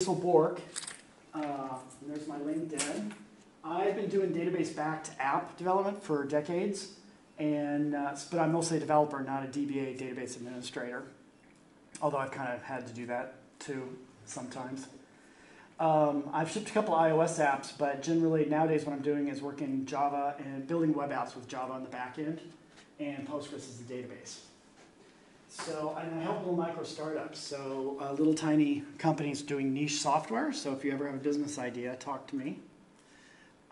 Basil Bourque, uh, there's my LinkedIn. I've been doing database-backed app development for decades, and uh, but I'm mostly a developer, not a DBA database administrator. Although I've kind of had to do that too sometimes. Um, I've shipped a couple iOS apps, but generally nowadays what I'm doing is working Java and building web apps with Java on the back end, and Postgres is the database. So I help little micro startups, so uh, little tiny companies doing niche software. So if you ever have a business idea, talk to me.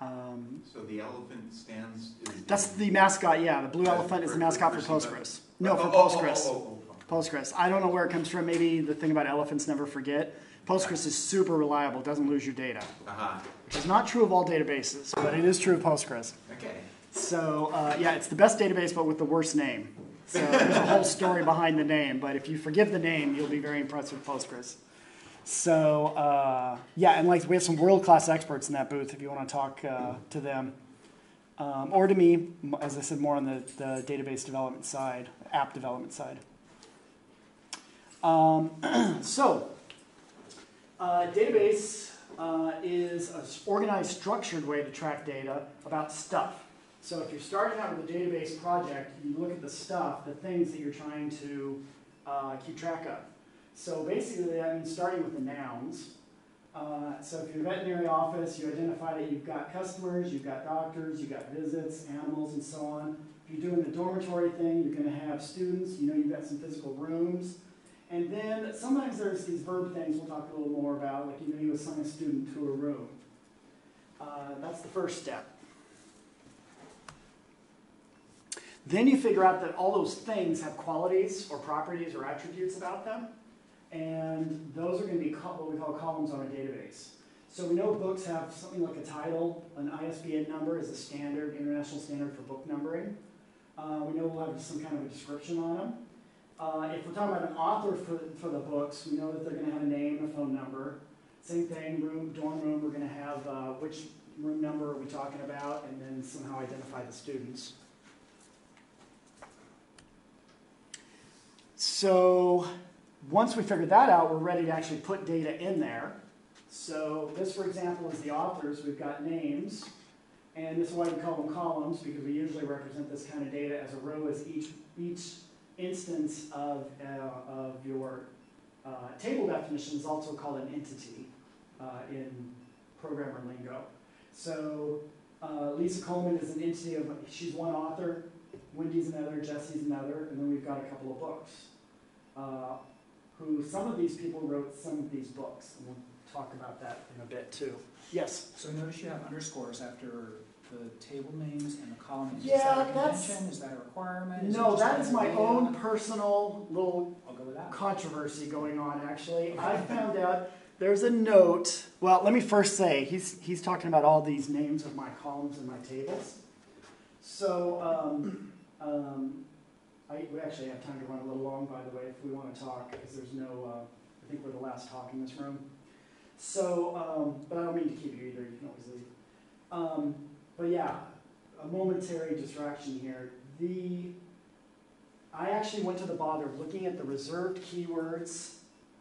Um, So the elephant stands is. that's the mascot, yeah. The blue elephant is the mascot for for Postgres. No, for Oh, oh, oh, Postgres. oh, oh. Postgres. I don't know where it comes from. Maybe the thing about elephants never forget. Postgres is super reliable, doesn't lose your data. Aha, Which is not true of all databases, but it is true of Postgres. okay. So uh, yeah, it's the best database, but with the worst name. So there's a whole story behind the name, but if you forgive the name, you'll be very impressed with Postgres. So uh, yeah, and like we have some world-class experts in that booth if you want to talk uh, to them, um, or to me, as I said, more on the, the database development side, app development side. Um, so uh, database uh, is an organized, structured way to track data about stuff. So if you're starting out with a database project, you look at the stuff, the things that you're trying to uh, keep track of. So basically that means starting with the nouns. Uh, so if you're a veterinary office, you identify that you've got customers, you've got doctors, you've got visits, animals, and so on. If you're doing the dormitory thing, you're going to have students, you know you've got some physical rooms. And then sometimes there's these verb things we'll talk a little more about, like you know you assign a student to a room. Uh, that's the first step. Then you figure out that all those things have qualities or properties or attributes about them, and those are going to be what we call columns on a database. So we know books have something like a title, an ISBN number is a standard, international standard for book numbering. Uh, we know we'll have some kind of a description on them. Uh, if we're talking about an author for, for the books, we know that they're going to have a name, a phone number. Same thing, room, dorm room, we're going to have uh, which room number are we talking about, and then somehow identify the students. So once we figured that out, we're ready to actually put data in there. So this, for example, is the authors. We've got names, and this is why we call them columns because we usually represent this kind of data as a row as each each instance of uh, of your uh, table definition is also called an entity uh, in programmer lingo. So uh, Lisa Coleman is an entity of she's one author, Wendy's another, Jesse's another, and then we've got a couple of books. Uh, who some of these people wrote some of these books, and we'll talk about that in a bit too. Yes. So notice you have underscores after the table names and the column names. Yeah, Is that a that's- convention? Is that a requirement? Is No, that is my own personal little go controversy going on actually. I found out there's a note. Well, let me first say he's he's talking about all these names of my columns and my tables. So um, um, I we actually have time to run a little long, by the way, if we want to talk, because there's no. Uh, I think we're the last talk in this room. So, um, but I don't mean to keep you either. You can always leave. Um, but yeah, a momentary distraction here. The I actually went to the bother of looking at the reserved keywords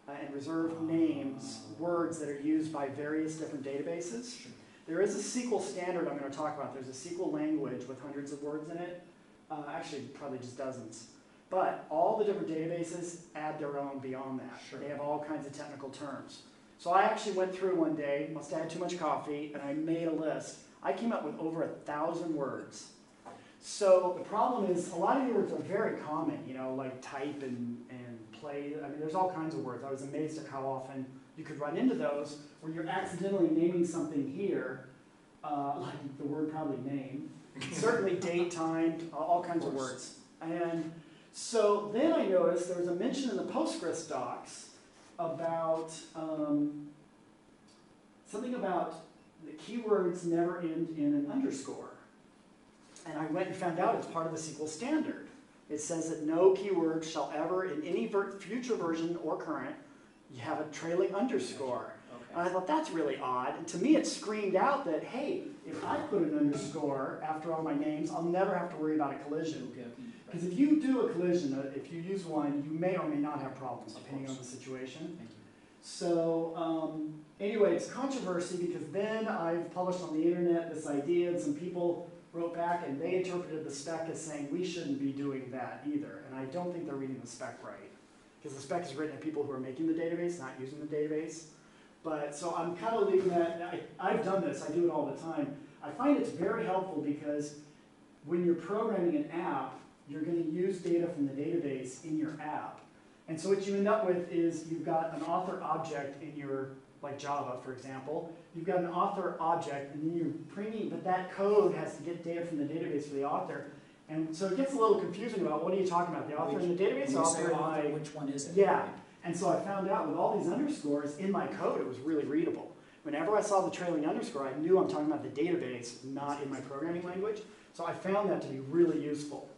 uh, and reserved names, words that are used by various different databases. There is a SQL standard I'm going to talk about. There's a SQL language with hundreds of words in it. Uh, actually, probably just dozens. But all the different databases add their own beyond that. Sure. They have all kinds of technical terms. So I actually went through one day, must have had too much coffee, and I made a list. I came up with over a thousand words. So the problem is a lot of these words are very common, you know, like type and, and play. I mean, there's all kinds of words. I was amazed at how often you could run into those where you're accidentally naming something here, uh, like the word probably name, certainly date, time, all- kinds of Of words. And so then I noticed there was a mention in the Postgres docs about um, something about the keywords never end in an underscore. And I went and found out it's part of the SQL standard. It says that no keyword shall ever, in any ver- future version or current, you have a trailing underscore. And I thought that's really odd. And to me, it screamed out that, hey, if I put an underscore after all my names, I'll never have to worry about a collision. Because if you do a collision, uh, if you use one, you may or may not have problems depending on the situation. Thank you. So um, anyway, it's controversy because then I've published on the internet this idea, and some people wrote back and they interpreted the spec as saying we shouldn't be doing that either. And I don't think they're reading the spec right because the spec is written at people who are making the database, not using the database. But so I'm kind of leaving that. I, I've done this. I do it all the time. I find it's very helpful because when you're programming an app, you're going to use data from the database in your app. And so what you end up with is you've got an author object in your, like Java, for example. You've got an author object, and then you're bringing, but that code has to get data from the database for the author. And so it gets a little confusing about what are you talking about, the author in the database, When the say author author, which one is it? yeah, and so I found out with all these underscores in my code, it was really readable. Whenever I saw the trailing underscore, I knew I'm talking about the database, not in my programming language. So I found that to be really useful.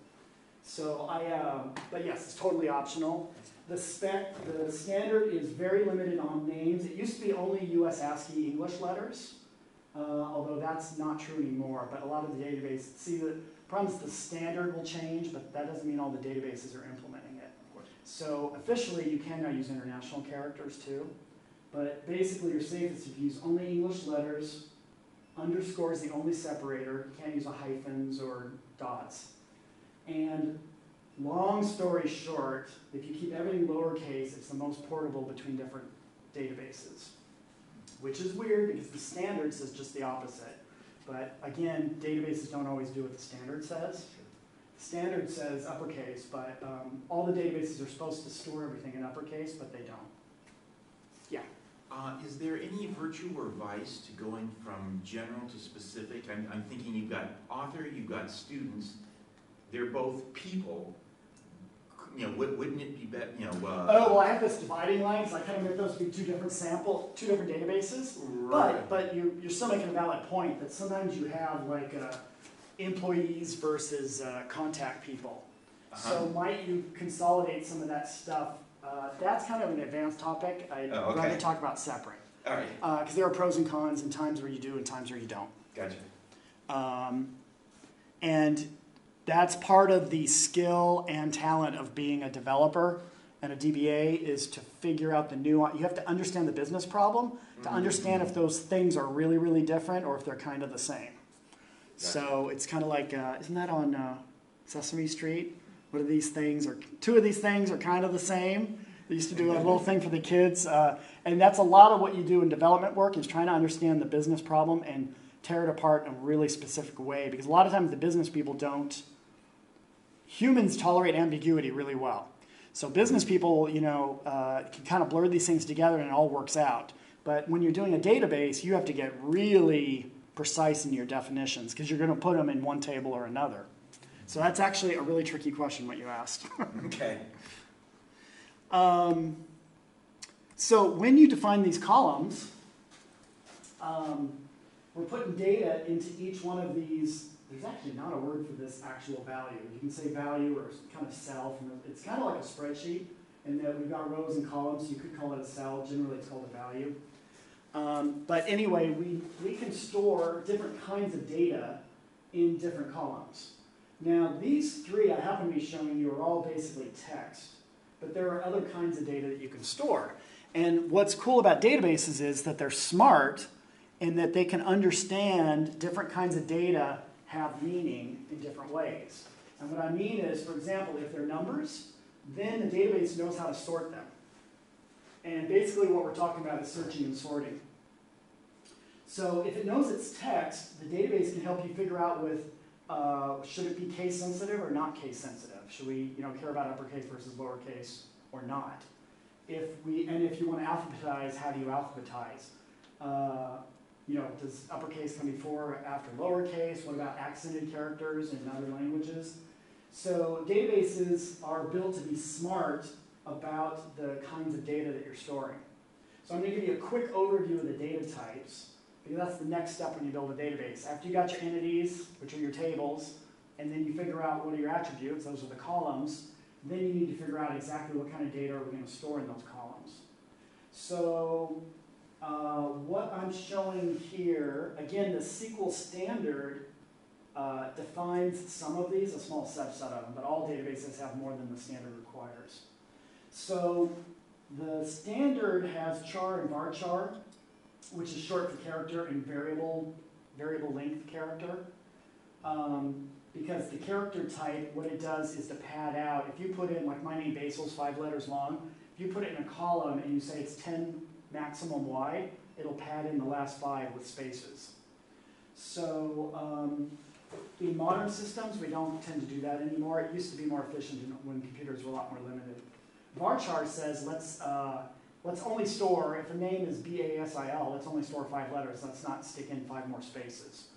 So I, um, but yes, it's totally optional. The spec, the standard is very limited on names. It used to be only US ASCII English letters, uh, although that's not true anymore. But a lot of the database, see the problem is the standard will change, but that doesn't mean all the databases are implementing it. So officially, you can now use international characters too, but basically your safest if you use only English letters, underscore is the only separator, you can't use a hyphens or dots. And long story short, if you keep everything lowercase, it's the most portable between different databases. Which is weird because the standard says just the opposite. But again, databases don't always do what the standard says. Standard says uppercase, but um, all the databases are supposed to store everything in uppercase, but they don't. Yeah. Uh, is there any virtue or vice to going from general to specific? I'm, I'm thinking you've got author, you've got students, they're both people. You know, wouldn't it be better? you know, uh. Oh, well, I have this dividing line, so I kind of make those be two different sample, two different databases. Right. But, but you, you're still making a valid point that sometimes you have like uh, employees versus uh, contact people. Uh-huh. So might you consolidate some of that stuff? Uh, That's kind of an advanced topic. I'd Oh, okay. rather talk about separate. All right, Because there are pros and cons and times where you do and times where you don't. gotcha. Um, and that's part of the skill and talent of being a developer and a DBA is to figure out the nuance. You have to understand the business problem to Mhm. understand if those things are really, really different or if they're kind of the same. So it's kind of like, uh, isn't that on uh, Sesame Street? What are these things? Or two of these things are kind of the same. They used to do a little thing for the kids, uh, and that's a lot of what you do in development work is trying to understand the business problem and tear it apart in a really specific way. Because a lot of times the business people don't. Humans tolerate ambiguity really well. So business people, you know, uh, can kind of blur these things together and it all works out. But when you're doing a database, you have to get really precise in your definitions because you're going to put them in one table or another. So that's actually a really tricky question what you asked. Okay. Um, so when you define these columns, um, we're putting data into each one of these. There's actually not a word for this actual value. You can say value or kind of cell. It's kind of like a spreadsheet in that we've got rows and columns. You could call it a cell. Generally, it's called a value. Um, but anyway, we, we can store different kinds of data in different columns. Now, these three I happen to be showing you are all basically text but there are other kinds of data that you can store. And what's cool about databases is that they're smart and that they can understand different kinds of data have meaning in different ways. And what I mean is, for example, if they're numbers, then the database knows how to sort them. And basically what we're talking about is searching and sorting. So if it knows it's text, the database can help you figure out with uh, should it be case sensitive or not case sensitive? Should we, you know, care about uppercase versus lowercase or not? If we, and if you want to alphabetize, how do you alphabetize? Uh, you know, does uppercase come before or after lowercase? What about accented characters in other languages? So databases are built to be smart about the kinds of data that you're storing. So I'm going to give you a quick overview of the data types because that's the next step when you build a database. After you got your entities, which are your tables, and then you figure out what are your attributes, those are the columns, then you need to figure out exactly what kind of data are we going to store in those columns. So uh, what I'm showing here, again, the SQL standard uh, defines some of these, a small subset of them, but all databases have more than the standard requires. So The standard has char and varchar, which is short for character and variable, variable length character. Um, because the character type, what it does is to pad out, if you put in, like my name Basil's five letters long, if you put it in a column and you say it's ten maximum wide, it'll pad in the last five with spaces. So, um, in modern systems, we don't tend to do that anymore. It used to be more efficient when computers were a lot more limited. Varchar says let's, uh, let's only store, if a name is B-A-S-I-L, let's only store five letters. Let's not stick in five more spaces.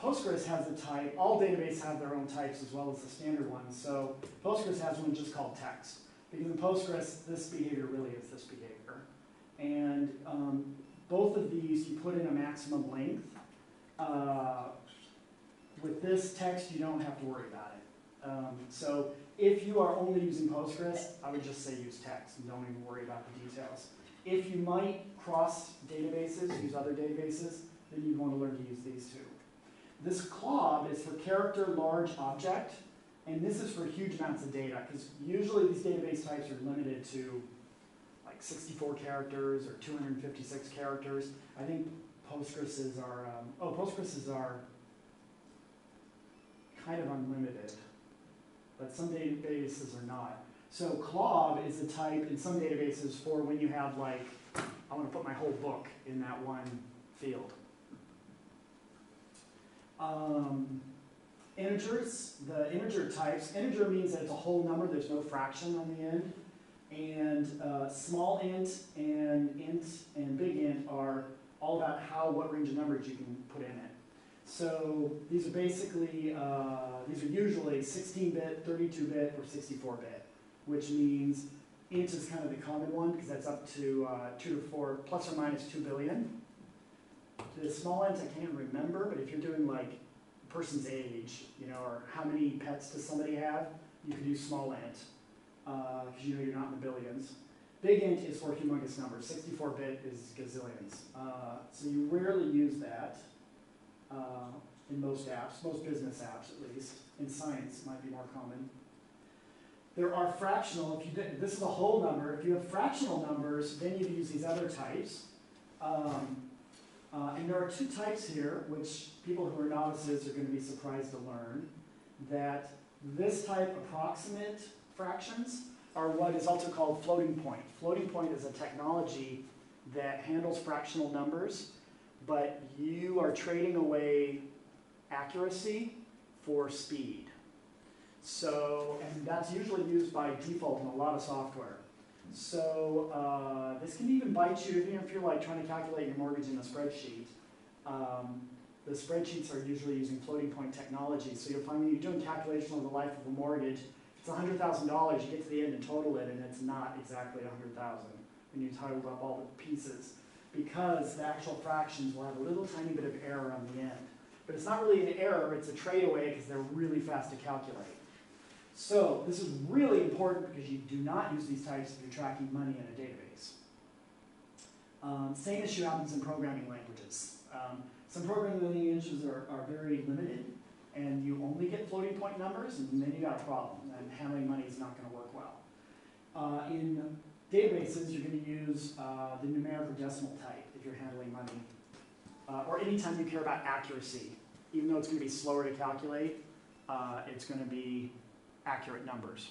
Postgres has a type, all databases have their own types as well as the standard ones. So Postgres has one just called text. Because in Postgres, this behavior really is this behavior. And um, both of these, you put in a maximum length. Uh, with this text, you don't have to worry about it. Um, so if you are only using Postgres, I would just say use text and don't even worry about the details. If you might cross databases, use other databases, then you'd want to learn to use these two. This CLOB is for character large object, and this is for huge amounts of data, because usually these database types are limited to like 64 characters or 256 characters. I think Postgres are, um, oh, Postgres is are kind of unlimited, but some databases are not. So CLOB is a type in some databases for when you have like, I want to put my whole book in that one field. Um, integers, the integer types, integer means that it's a whole number, there's no fraction on the end. And uh, small int and int and big int are all about how, what range of numbers you can put in it. So these are basically, uh, these are usually 16-bit, 32-bit, or 64-bit, which means int is kind of the common one because that's up to uh, 2 to 4, plus or minus 2 billion. The small int I can't remember, but if you're doing like a person's age, you know, or how many pets does somebody have, you could use small int because you know you're not in the billions. Big int is for humongous numbers. 64-bit is gazillions. Uh, so you rarely use that uh, in most apps, most business apps at least. In science, might be more common. There are fractional, if you did, this is a whole number. If you have fractional numbers, then you can use these other types. Um, uh, and there are two types here, which people who are novices are going to be surprised to learn, that this type, approximate fractions, are what is also called floating point. Floating point is a technology that handles fractional numbers, but you are trading away accuracy for speed. So, and that's usually used by default in a lot of software. So uh, this can even bite you even if you're like trying to calculate your mortgage in a spreadsheet. Um, the spreadsheets are usually using floating point technology. So you'll find when you're doing calculation on the life of a mortgage, it's $100,000, you get to the end and total it, and it's not exactly 100,000 when you total up all the pieces, because the actual fractions will have a little tiny bit of error on the end. But it's not really an error, it's a trade away because they're really fast to calculate. So this is really important because you do not use these types if you're tracking money in a database. Um, same issue happens in programming languages. Um, some programming languages are, are very limited, and you only get floating point numbers, and then you got a problem, and handling money is not going to work well. Uh, in databases, you're going to use uh, the numeric or decimal type if you're handling money, uh, or anytime you care about accuracy. Even though it's going to be slower to calculate, uh, it's going to be accurate numbers.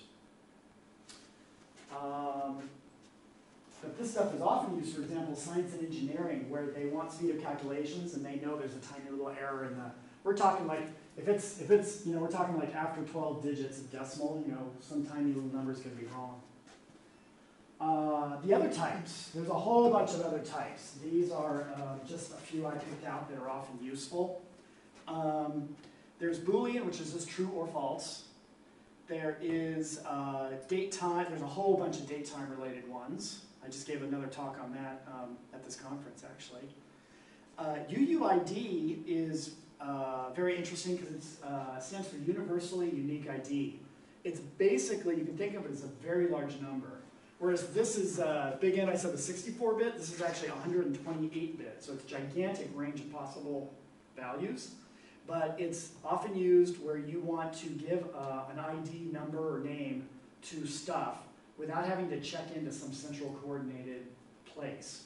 Um, but this stuff is often used, for example, science and engineering, where they want speed of calculations and they know there's a tiny little error in the. We're talking like if it's if it's you know we're talking like after 12 digits of decimal, you know some tiny little number's going to be wrong. Uh, the other types, there's a whole bunch of other types. These are uh, just a few I picked out that are often useful. Um, there's Boolean, which is just true or false. There is uh, date time, there's a whole bunch of date time related ones. I just gave another talk on that um, at this conference actually. Uh, UUID is uh, very interesting because it uh, stands for Universally Unique ID. It's basically, you can think of it as a very large number. Whereas this is, uh, big int, I said the 64-bit, this is actually 128-bit. So it's a gigantic range of possible values but it's often used where you want to give uh, an ID number or name to stuff without having to check into some central coordinated place.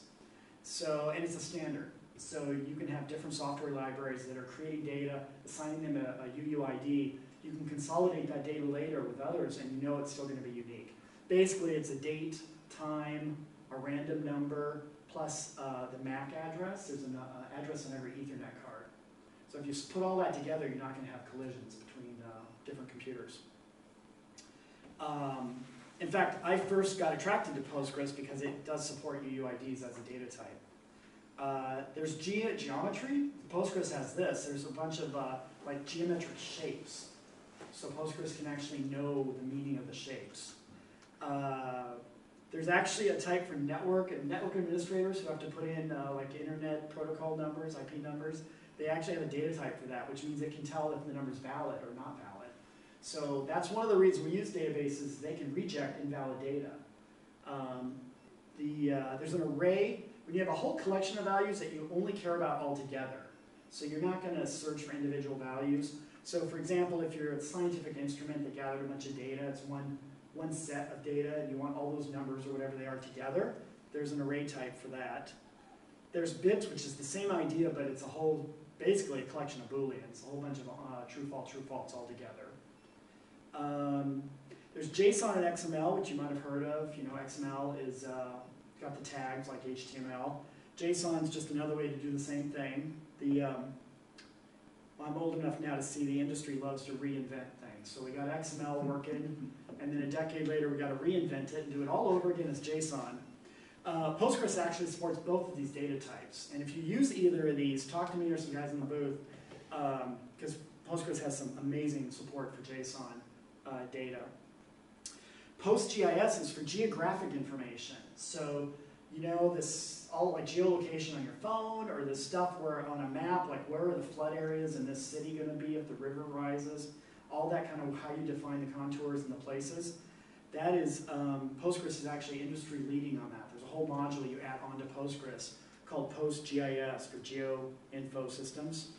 So, and it's a standard. So you can have different software libraries that are creating data, assigning them a, a UUID. You can consolidate that data later with others and you know it's still gonna be unique. Basically, it's a date, time, a random number, plus uh, the MAC address. There's an uh, address on every Ethernet card. So if you put all that together, you're not gonna have collisions between uh, different computers. Um, in fact, I first got attracted to Postgres because it does support UUIDs as a data type. Uh, there's ge- geometry. Postgres has this. There's a bunch of uh, like geometric shapes. So Postgres can actually know the meaning of the shapes. Uh, there's actually a type for network and network administrators who have to put in uh, like internet protocol numbers, IP numbers. They actually have a data type for that, which means it can tell if the number's valid or not valid. So that's one of the reasons we use databases. They can reject invalid data. Um, the, uh, there's an array when you have a whole collection of values that you only care about all together. So you're not going to search for individual values. So for example, if you're a scientific instrument that gathered a bunch of data, it's one, one set of data, and you want all those numbers or whatever they are together, there's an array type for that. There's bits, which is the same idea, but it's a whole, basically a collection of booleans, a whole bunch of uh, true, false, true, false all together. Um, there's JSON and XML, which you might have heard of. You know, XML is uh, got the tags like HTML. JSON is just another way to do the same thing. The um, I'm old enough now to see the industry loves to reinvent things. So we got XML working, and then a decade later we got to reinvent it and do it all over again as JSON. Uh, Postgres actually supports both of these data types, and if you use either of these, talk to me or some guys in the booth, because Postgres has some amazing support for JSON uh, data. PostGIS is for geographic information. So, you know, this all like geolocation on your phone or this stuff where on a map, like where are the flood areas in this city going to be if the river rises, all that kind of how you define the contours and the places. That is, um, Postgres is actually industry leading on that. There's a whole module you add onto Postgres called PostGIS for Geo Info Systems.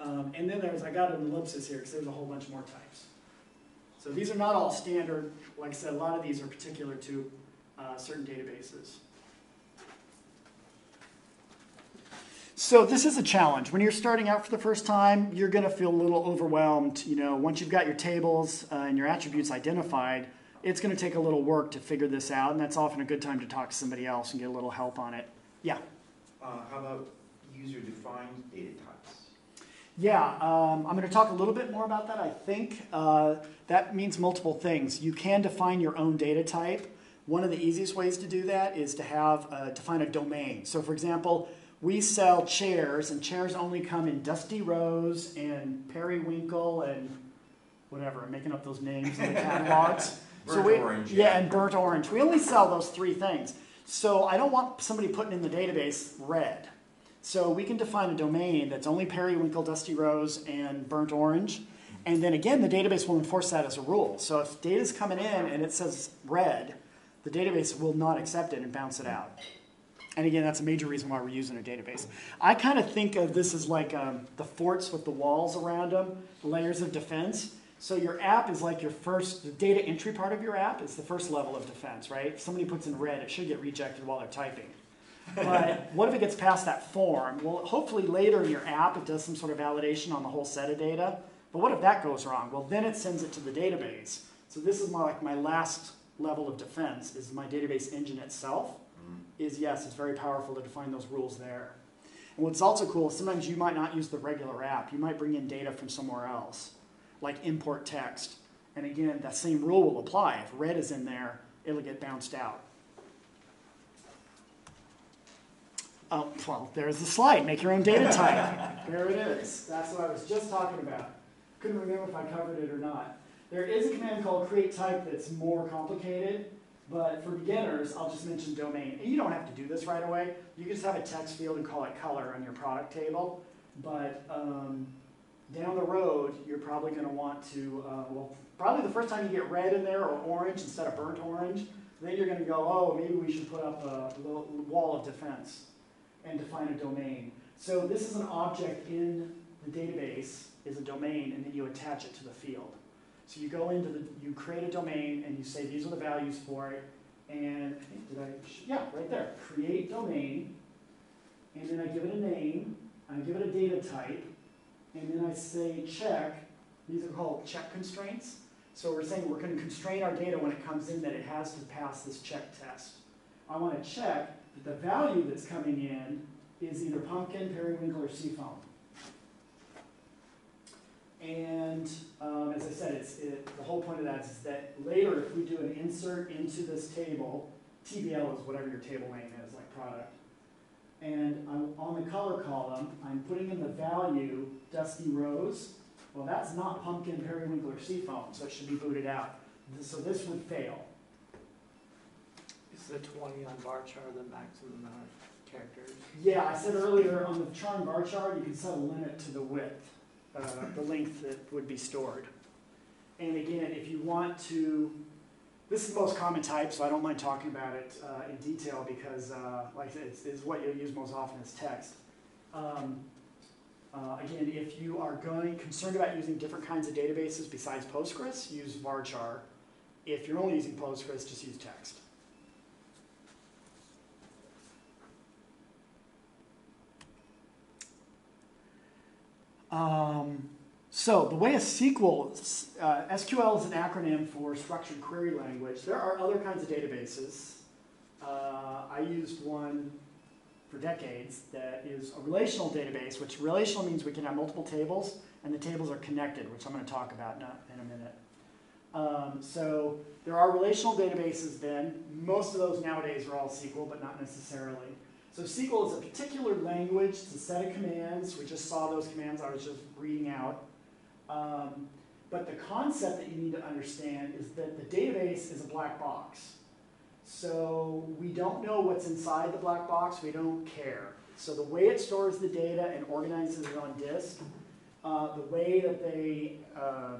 Um, and then there's, I got an ellipsis here because there's a whole bunch more types. So these are not all standard. Like I said, a lot of these are particular to uh, certain databases. So this is a challenge. When you're starting out for the first time, you're going to feel a little overwhelmed. You know, once you've got your tables uh, and your attributes identified, it's going to take a little work to figure this out, and that's often a good time to talk to somebody else and get a little help on it. Yeah. Uh, how about user-defined data types? Yeah, um, I'm going to talk a little bit more about that. I think uh, that means multiple things. You can define your own data type. One of the easiest ways to do that is to have uh, define a domain. So, for example, we sell chairs, and chairs only come in Dusty Rose and Periwinkle and whatever. I'm making up those names in the catalogs. Burnt we, orange, Yeah, yeah. and burnt orange. We only sell those three things. So I don't want somebody putting in the database red. So we can define a domain that's only periwinkle, dusty rose, and burnt orange. And then again, the database will enforce that as a rule. So if data's coming in and it says red, the database will not accept it and bounce it out. And again, that's a major reason why we're using a database. I kind of think of this as like um, the forts with the walls around them, layers of defense. So your app is like your first, the data entry part of your app is the first level of defense, right? If somebody puts in red, it should get rejected while they're typing. But what if it gets past that form? Well, hopefully later in your app it does some sort of validation on the whole set of data. But what if that goes wrong? Well, then it sends it to the database. So this is my, like my last level of defense is my database engine itself. Is yes, it's very powerful to define those rules there. And what's also cool is sometimes you might not use the regular app. You might bring in data from somewhere else, like import text. And again, that same rule will apply. If red is in there, it'll get bounced out. Oh, well, there's the slide. Make your own data type. there it is. That's what I was just talking about. Couldn't remember if I covered it or not. There is a command called create type that's more complicated, but for beginners, I'll just mention domain. And you don't have to do this right away. You can just have a text field and call it color on your product table. But um, down the road, you're probably going to want to, uh, well, probably the first time you get red in there or orange instead of burnt orange, then you're going to go, oh, maybe we should put up a wall of defense and define a domain. So this is an object in the database, is a domain, and then you attach it to the field. So you go into the, you create a domain and you say, these are the values for it. And did I, yeah, right there, create domain. And then I give it a name, I give it a data type, and then I say check. These are called check constraints. So we're saying we're going to constrain our data when it comes in that it has to pass this check test. I want to check that the value that's coming in is either pumpkin, periwinkle, or seafoam. And um, as I said, it's, it, the whole point of that is that later, if we do an insert into this table, TBL is whatever your table name is, like product. And I'm, on the color column, I'm putting in the value dusty rose. Well, that's not pumpkin, periwinkle, or seafoam, so it should be booted out. So this would fail. Is the twenty on varchar then back to the maximum amount of characters? Yeah, I said earlier on the charm varchar, you can set a limit to the width, uh, the length that would be stored. And again, if you want to, this is the most common type, so I don't mind talking about it uh, in detail because, uh, like I said, it's, it's what you'll use most often as text. Um, uh, again, if you are going concerned about using different kinds of databases besides Postgres, use varchar. If you're only using Postgres, just use text. Um, so the way a SQL, uh, SQL is an acronym for Structured Query Language. There are other kinds of databases. Uh, I used one for decades that is a relational database, which relational means we can have multiple tables, and the tables are connected, which I'm going to talk about in a, in a minute. Um, so there are relational databases then. Most of those nowadays are all SQL, but not necessarily. So SQL is a particular language, it's a set of commands. We just saw those commands I was just reading out. Um, but the concept that you need to understand is that the database is a black box. So we don't know what's inside the black box, we don't care. So the way it stores the data and organizes it on disk, uh, the way that they uh,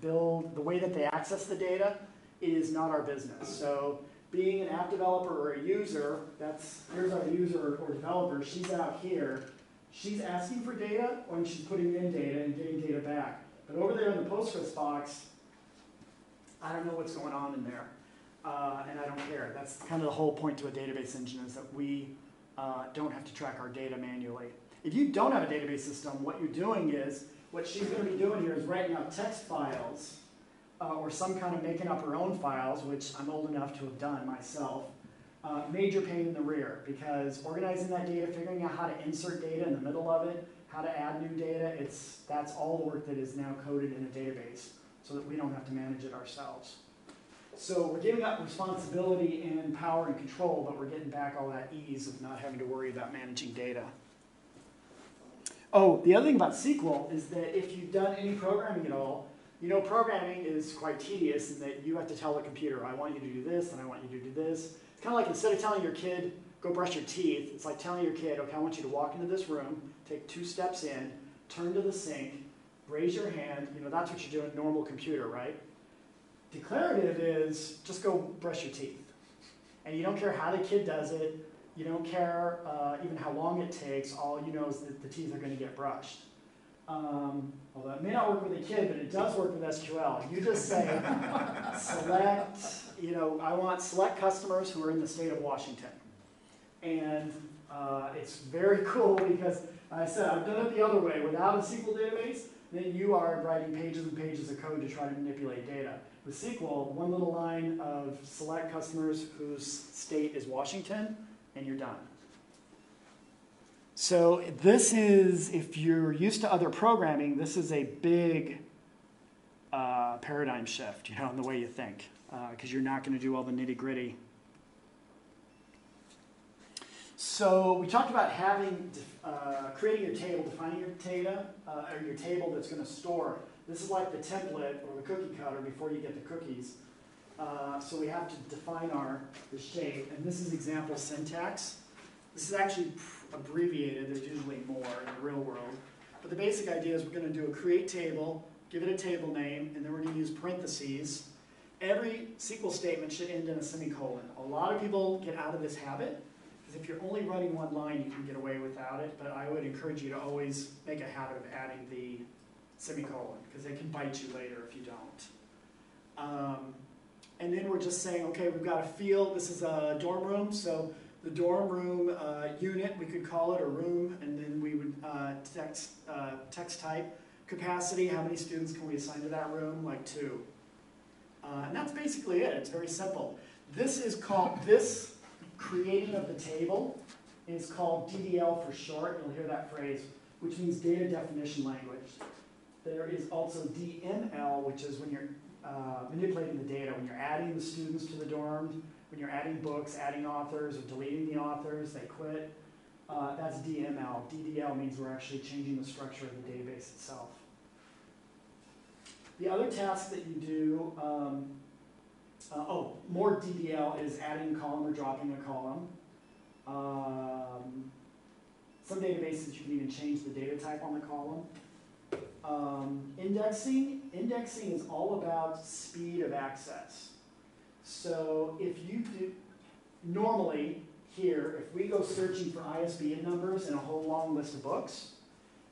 build, the way that they access the data is not our business. So being an app developer or a user, that's, here's our user or developer, she's out here, she's asking for data when she's putting in data and getting data back. But over there in the Postgres box, I don't know what's going on in there, uh, and I don't care. That's kind of the whole point to a database engine is that we uh, don't have to track our data manually. If you don't have a database system, what you're doing is, what she's going to be doing here is writing out text files uh, or some kind of making up her own files, which I'm old enough to have done myself, uh, major pain in the rear because organizing that data, figuring out how to insert data in the middle of it, how to add new data, it's, that's all the work that is now coded in a database so that we don't have to manage it ourselves. So we're giving up responsibility and power and control, but we're getting back all that ease of not having to worry about managing data. Oh, the other thing about SQL is that if you've done any programming at all, you know, programming is quite tedious in that you have to tell the computer, I want you to do this, and I want you to do this. It's kind of like instead of telling your kid, go brush your teeth, it's like telling your kid, okay, I want you to walk into this room, take two steps in, turn to the sink, raise your hand, you know, that's what you do in a normal computer, right? Declarative is just go brush your teeth. And you don't care how the kid does it, you don't care uh, even how long it takes, all you know is that the teeth are going to get brushed. Um, although it may not work with a kid, but it does work with SQL. You just say, select, you know, I want select customers who are in the state of Washington. And uh, it's very cool because I said, I've done it the other way. Without a SQL database, then you are writing pages and pages of code to try to manipulate data. With SQL, one little line of select customers whose state is Washington, and you're done. So this is, if you're used to other programming, this is a big uh, paradigm shift, you know, in the way you think, because uh, you're not going to do all the nitty gritty. So we talked about having, uh, creating your table, defining your data, uh, or your table that's going to store. This is like the template or the cookie cutter before you get the cookies. Uh, so we have to define our the shape, and this is example syntax. This is actually abbreviated, there's usually more in the real world. But the basic idea is we're going to do a create table, give it a table name, and then we're going to use parentheses. Every SQL statement should end in a semicolon. A lot of people get out of this habit, because if you're only running one line, you can get away without it, but I would encourage you to always make a habit of adding the semicolon, because they can bite you later if you don't. Um, and then we're just saying, okay, we've got a field, this is a dorm room, so the dorm room uh, unit, we could call it a room, and then we would uh, text, uh, text type capacity, how many students can we assign to that room? Like two. Uh, and that's basically it, it's very simple. This is called, this creating of the table is called DDL for short, you'll hear that phrase, which means data definition language. There is also DML, which is when you're uh, manipulating the data, when you're adding the students to the dorm, when you're adding books, adding authors, or deleting the authors, they quit. Uh, that's DML. DDL means we're actually changing the structure of the database itself. The other task that you do, um, uh, oh, more DDL is adding a column or dropping a column. Um, some databases you can even change the data type on the column. Um, indexing, indexing is all about speed of access. So if you do, normally here, if we go searching for ISBN numbers in a whole long list of books,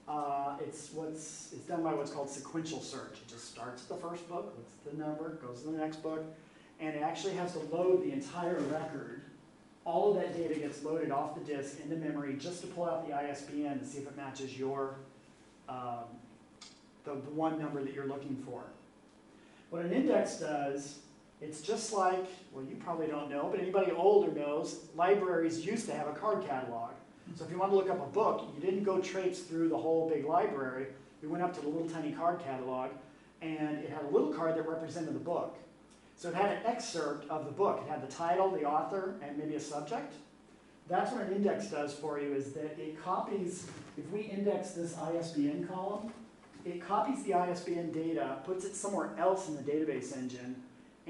uh, it's what's it's done by what's called sequential search. It just starts at the first book, looks at the number, goes to the next book, and it actually has to load the entire record. All of that data gets loaded off the disk into memory just to pull out the ISBN and see if it matches your um, the, the one number that you're looking for. What an index does, it's just like, well, you probably don't know, but anybody older knows, libraries used to have a card catalog. So if you wanted to look up a book, you didn't go traipse through the whole big library. You went up to the little tiny card catalog, and it had a little card that represented the book. So it had an excerpt of the book. It had the title, the author, and maybe a subject. That's what an index does for you, is that it copies, if we index this ISBN column, it copies the ISBN data, puts it somewhere else in the database engine,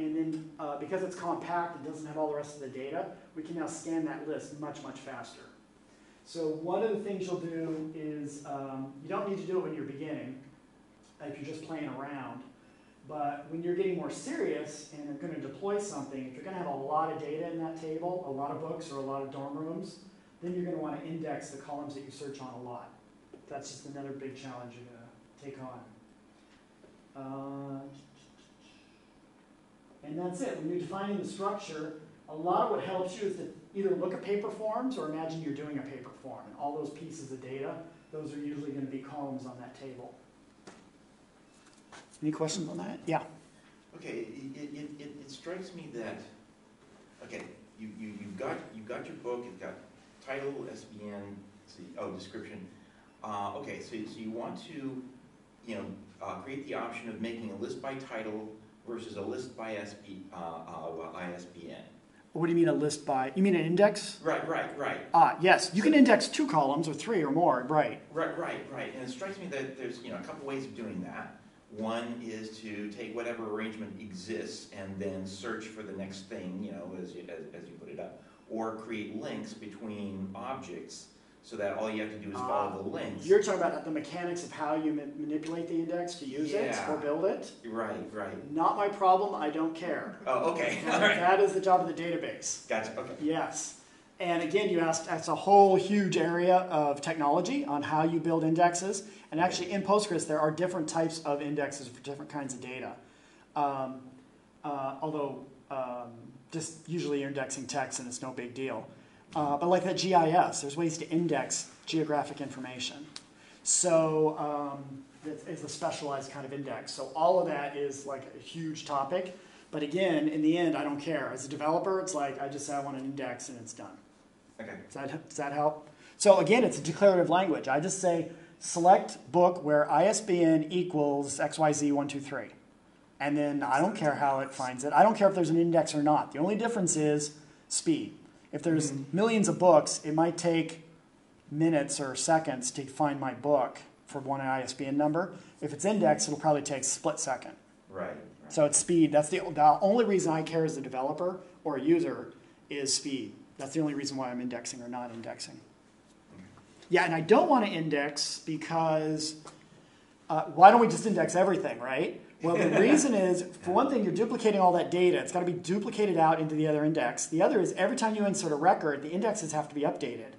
and then uh, because it's compact, it doesn't have all the rest of the data, we can now scan that list much, much faster. So one of the things you'll do is, um, you don't need to do it when you're beginning, if you're just playing around, but when you're getting more serious and you're going to deploy something, if you're going to have a lot of data in that table, a lot of books or a lot of dorm rooms, then you're going to want to index the columns that you search on a lot. That's just another big challenge you're going to take on. Uh, and that's it. When you're defining the structure, a lot of what helps you is to either look at paper forms or imagine you're doing a paper form. And all those pieces of data, those are usually going to be columns on that table. Any questions on that? Yeah. Okay, it, it, it, it strikes me that, okay, you, you, you've got, you've got your book, it's got title, SBN, see, oh, description. Uh, okay, so, so you want to, you know, uh, create the option of making a list by title versus a list by SB, uh, uh, ISBN. What do you mean a list by? You mean an index? Right, right, right. Ah, yes. You can index two columns or three or more, right? Right, right, right. And it strikes me that there's, you know, a couple ways of doing that. One is to take whatever arrangement exists and then search for the next thing, you know, as you, as, as you put it up. Or create links between objects so that all you have to do is follow the links. You're talking about the mechanics of how you ma- manipulate the index to use it Yeah. or build it? Right, right. Not my problem. I don't care. Oh, okay, all right. That is the job of the database. Gotcha, okay. Yes. And again, you asked, that's a whole huge area of technology on how you build indexes. And actually, in Postgres, there are different types of indexes for different kinds of data. Um, uh, although, um, just usually you're indexing text and it's no big deal. Uh, but like that GIS, there's ways to index geographic information. So um, it's, it's a specialized kind of index. So all of that is like a huge topic. But again, in the end, I don't care. As a developer, it's like I just say I want an index and it's done. Okay, Does that, does that help? So again, it's a declarative language. I just say select book where ISBN equals XYZ123. And then I don't care how it finds it. I don't care if there's an index or not. The only difference is speed. If there's millions of books, it might take minutes or seconds to find my book for one ISBN number. If it's indexed, it'll probably take a split second. right, right. So it's speed. That's the, the only reason I care as a developer or a user is speed. That's the only reason why I'm indexing or not indexing. Yeah, and I don't want to index because uh, why don't we just index everything, right? Well, the reason is, for one thing, you're duplicating all that data. It's got to be duplicated out into the other index. The other is every time you insert a record, the indexes have to be updated.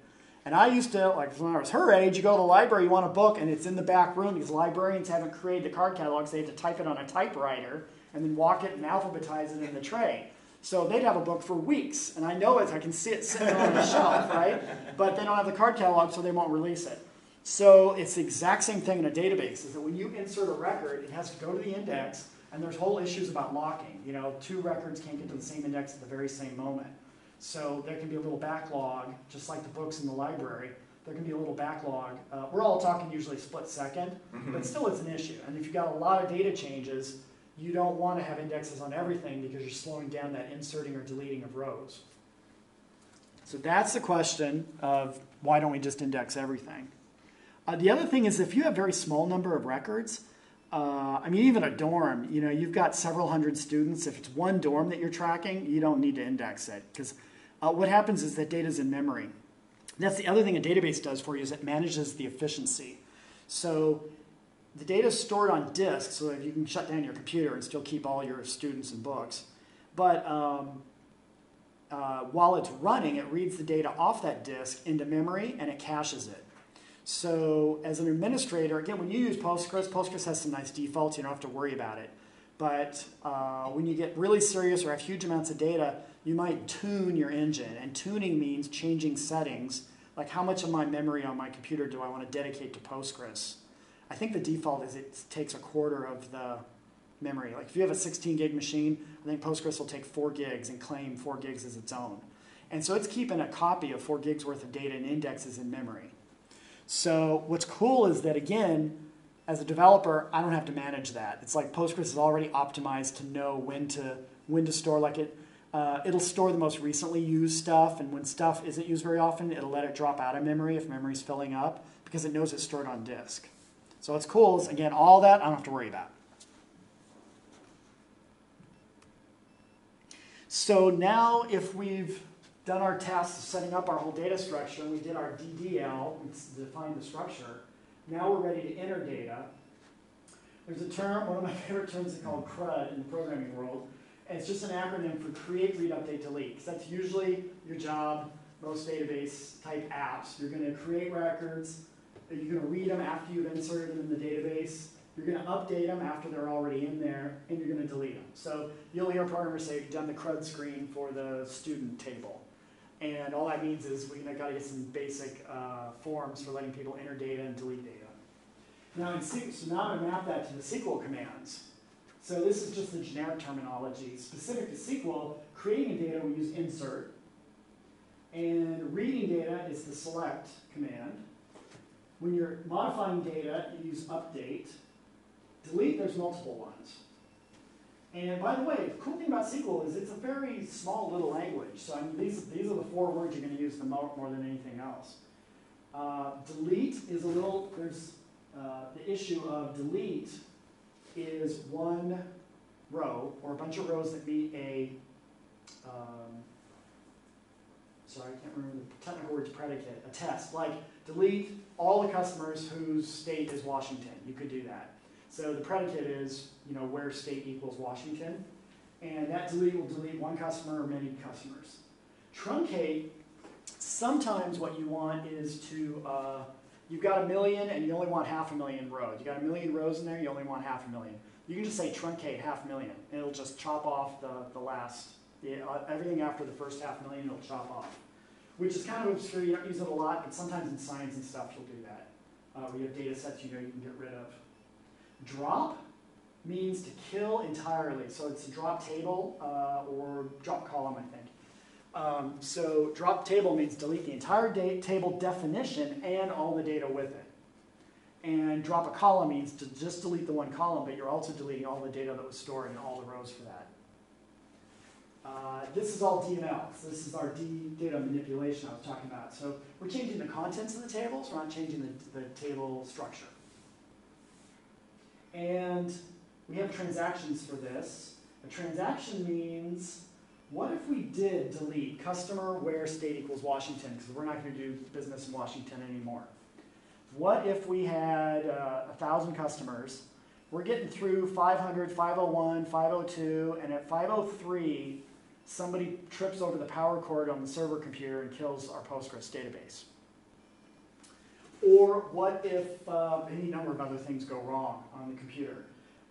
And I used to, like when I was her age, you go to the library, you want a book, and it's in the back room because librarians haven't created the card catalogs. They have to type it on a typewriter and then walk it and alphabetize it in the tray. So they'd have a book for weeks, and I know it, I can see it sitting on the shelf, right? But they don't have the card catalog, so they won't release it. So it's the exact same thing in a database, is that when you insert a record, it has to go to the index, and there's whole issues about locking. You know, two records can't get to the same index at the very same moment. So there can be a little backlog, just like the books in the library. There can be a little backlog. Uh, we're all talking usually split second, but still it's an issue. And if you've got a lot of data changes, you don't want to have indexes on everything because you're slowing down that inserting or deleting of rows. So that's the question of why don't we just index everything? Uh, the other thing is if you have very small number of records, uh, I mean, even a dorm, you know, you've got several hundred students. If it's one dorm that you're tracking, you don't need to index it because uh, what happens is that data is in memory. That's the other thing a database does for you is it manages the efficiency. So the data is stored on disk so that you can shut down your computer and still keep all your students and books. But um, uh, while it's running, it reads the data off that disk into memory and it caches it. So as an administrator, again, when you use Postgres, Postgres has some nice defaults. You don't have to worry about it. But uh, when you get really serious or have huge amounts of data, you might tune your engine. And tuning means changing settings, like how much of my memory on my computer do I want to dedicate to Postgres. I think the default is it takes a quarter of the memory. Like if you have a 16 gig machine, I think Postgres will take four gigs and claim four gigs as its own. And so it's keeping a copy of four gigs worth of data and indexes in memory. So what's cool is that again, as a developer, I don't have to manage that. It's like Postgres is already optimized to know when to when to store. Like it, uh, it'll store the most recently used stuff, and when stuff isn't used very often, it'll let it drop out of memory if memory's filling up because it knows it's stored on disk. So what's cool is again, all that I don't have to worry about. So now, if we've done our tasks of setting up our whole data structure, and we did our DDL, we defined the structure, now we're ready to enter data. There's a term, one of my favorite terms is called CRUD in the programming world, and it's just an acronym for create, read, update, delete, because that's usually your job, most database type apps. You're going to create records, uh, you're going to read them after you've inserted them in the database, you're going to update them after they're already in there, and you're going to delete them. So you'll hear programmers say, you've done the CRUD screen for the student table. And all that means is we've got to get some basic uh, forms for letting people enter data and delete data. Now, in so now I'm going to map that to the SQL commands. So this is just the generic terminology. Specific to SQL, creating data, we use insert. And reading data is the select command. When you're modifying data, you use update. Delete, there's multiple ones. And by the way, the cool thing about SQL is it's a very small little language. So I mean, these, these are the four words you're going to use the mo more than anything else. Uh, delete is a little, there's uh, the issue of delete is one row or a bunch of rows that meet a, um, sorry, I can't remember the technical word's predicate, a test. Like delete all the customers whose state is Washington. You could do that. So the predicate is, you know, where state equals Washington. And that delete will delete one customer or many customers. Truncate, sometimes what you want is to, uh, you've got a million and you only want half a million rows. You got a million rows in there, you only want half a million. You can just say truncate half million, it'll just chop off the, the last, the, uh, everything after the first half million, it'll chop off. Which is kind of obscure, you don't use it a lot, but sometimes in science and stuff you'll do that. Uh, we have data sets you know you can get rid of. Drop means to kill entirely. So it's a drop table uh, or drop column, I think. Um, so drop table means delete the entire table definition and all the data with it. And drop a column means to just delete the one column, but you're also deleting all the data that was stored in all the rows for that. Uh, this is all DML. So this is our D data manipulation I was talking about. So we're changing the contents of the tables, we're not changing the, the table structure. And we have transactions for this. A transaction means, what if we did delete customer where state equals Washington, because we're not going to do business in Washington anymore. What if we had uh, 1,000 customers, we're getting through 500, 501, 502, and at 503, somebody trips over the power cord on the server computer and kills our Postgres database. Or what if uh, any number of other things go wrong on the computer?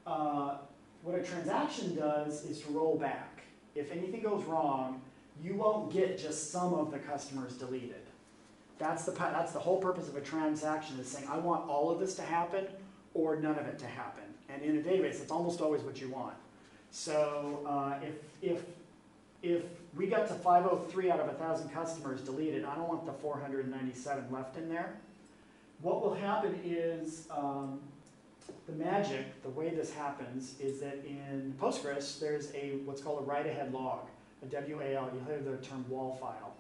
Uh, what a transaction does is to roll back. If anything goes wrong, you won't get just some of the customers deleted. That's the, that's the whole purpose of a transaction is saying, I want all of this to happen or none of it to happen. And in a database, it's almost always what you want. So uh, if, if, if we got to 503 out of 1,000 customers deleted, I don't want the 497 left in there. What will happen is um, the magic, the way this happens, is that in Postgres, there's a what's called a write-ahead log, a WAL. You'll hear the term wall file.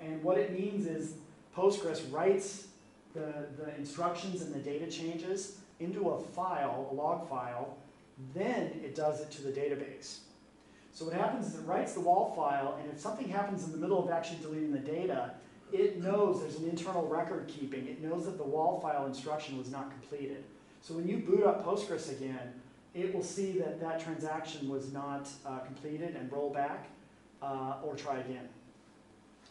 And what it means is Postgres writes the, the instructions and the data changes into a file, a log file, then it does it to the database. So what happens is it writes the wall file, and if something happens in the middle of actually deleting the data, it knows there's an internal record keeping. It knows that the wall file instruction was not completed. So when you boot up Postgres again, it will see that that transaction was not uh, completed and roll back uh, or try again.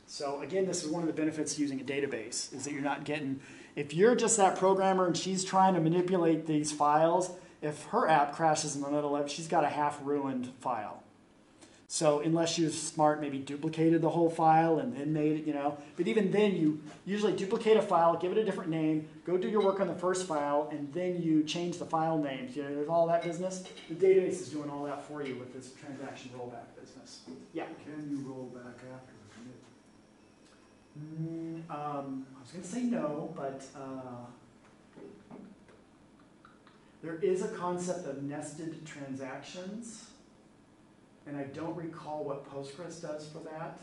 So again, this is one of the benefits of using a database, is that you're not getting, if you're just that programmer and she's trying to manipulate these files, if her app crashes in the middle of it, she's got a half ruined file. So unless she was smart, maybe duplicated the whole file and then made it, you know. But even then, you usually duplicate a file, give it a different name, go do your work on the first file, and then you change the file names. You know, there's all that business. The database is doing all that for you with this transaction rollback business. Yeah. Can you roll back after the commit? Mm, um, I was going to say no, but uh, there is a concept of nested transactions, and I don't recall what Postgres does for that.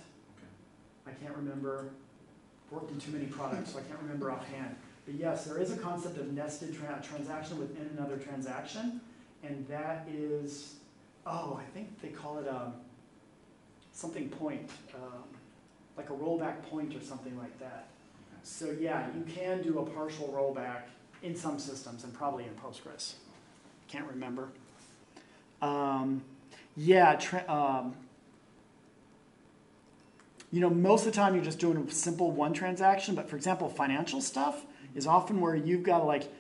I can't remember. Worked in too many products, so I can't remember offhand. But yes, there is a concept of nested tra- transaction within another transaction, and that is, oh, I think they call it um, something point. Um, like a rollback point or something like that. So yeah, you can do a partial rollback in some systems and probably in Postgres. Can't remember. Um, yeah, um, you know, most of the time you're just doing a simple one transaction, but for example, financial stuff is often where you've got to like,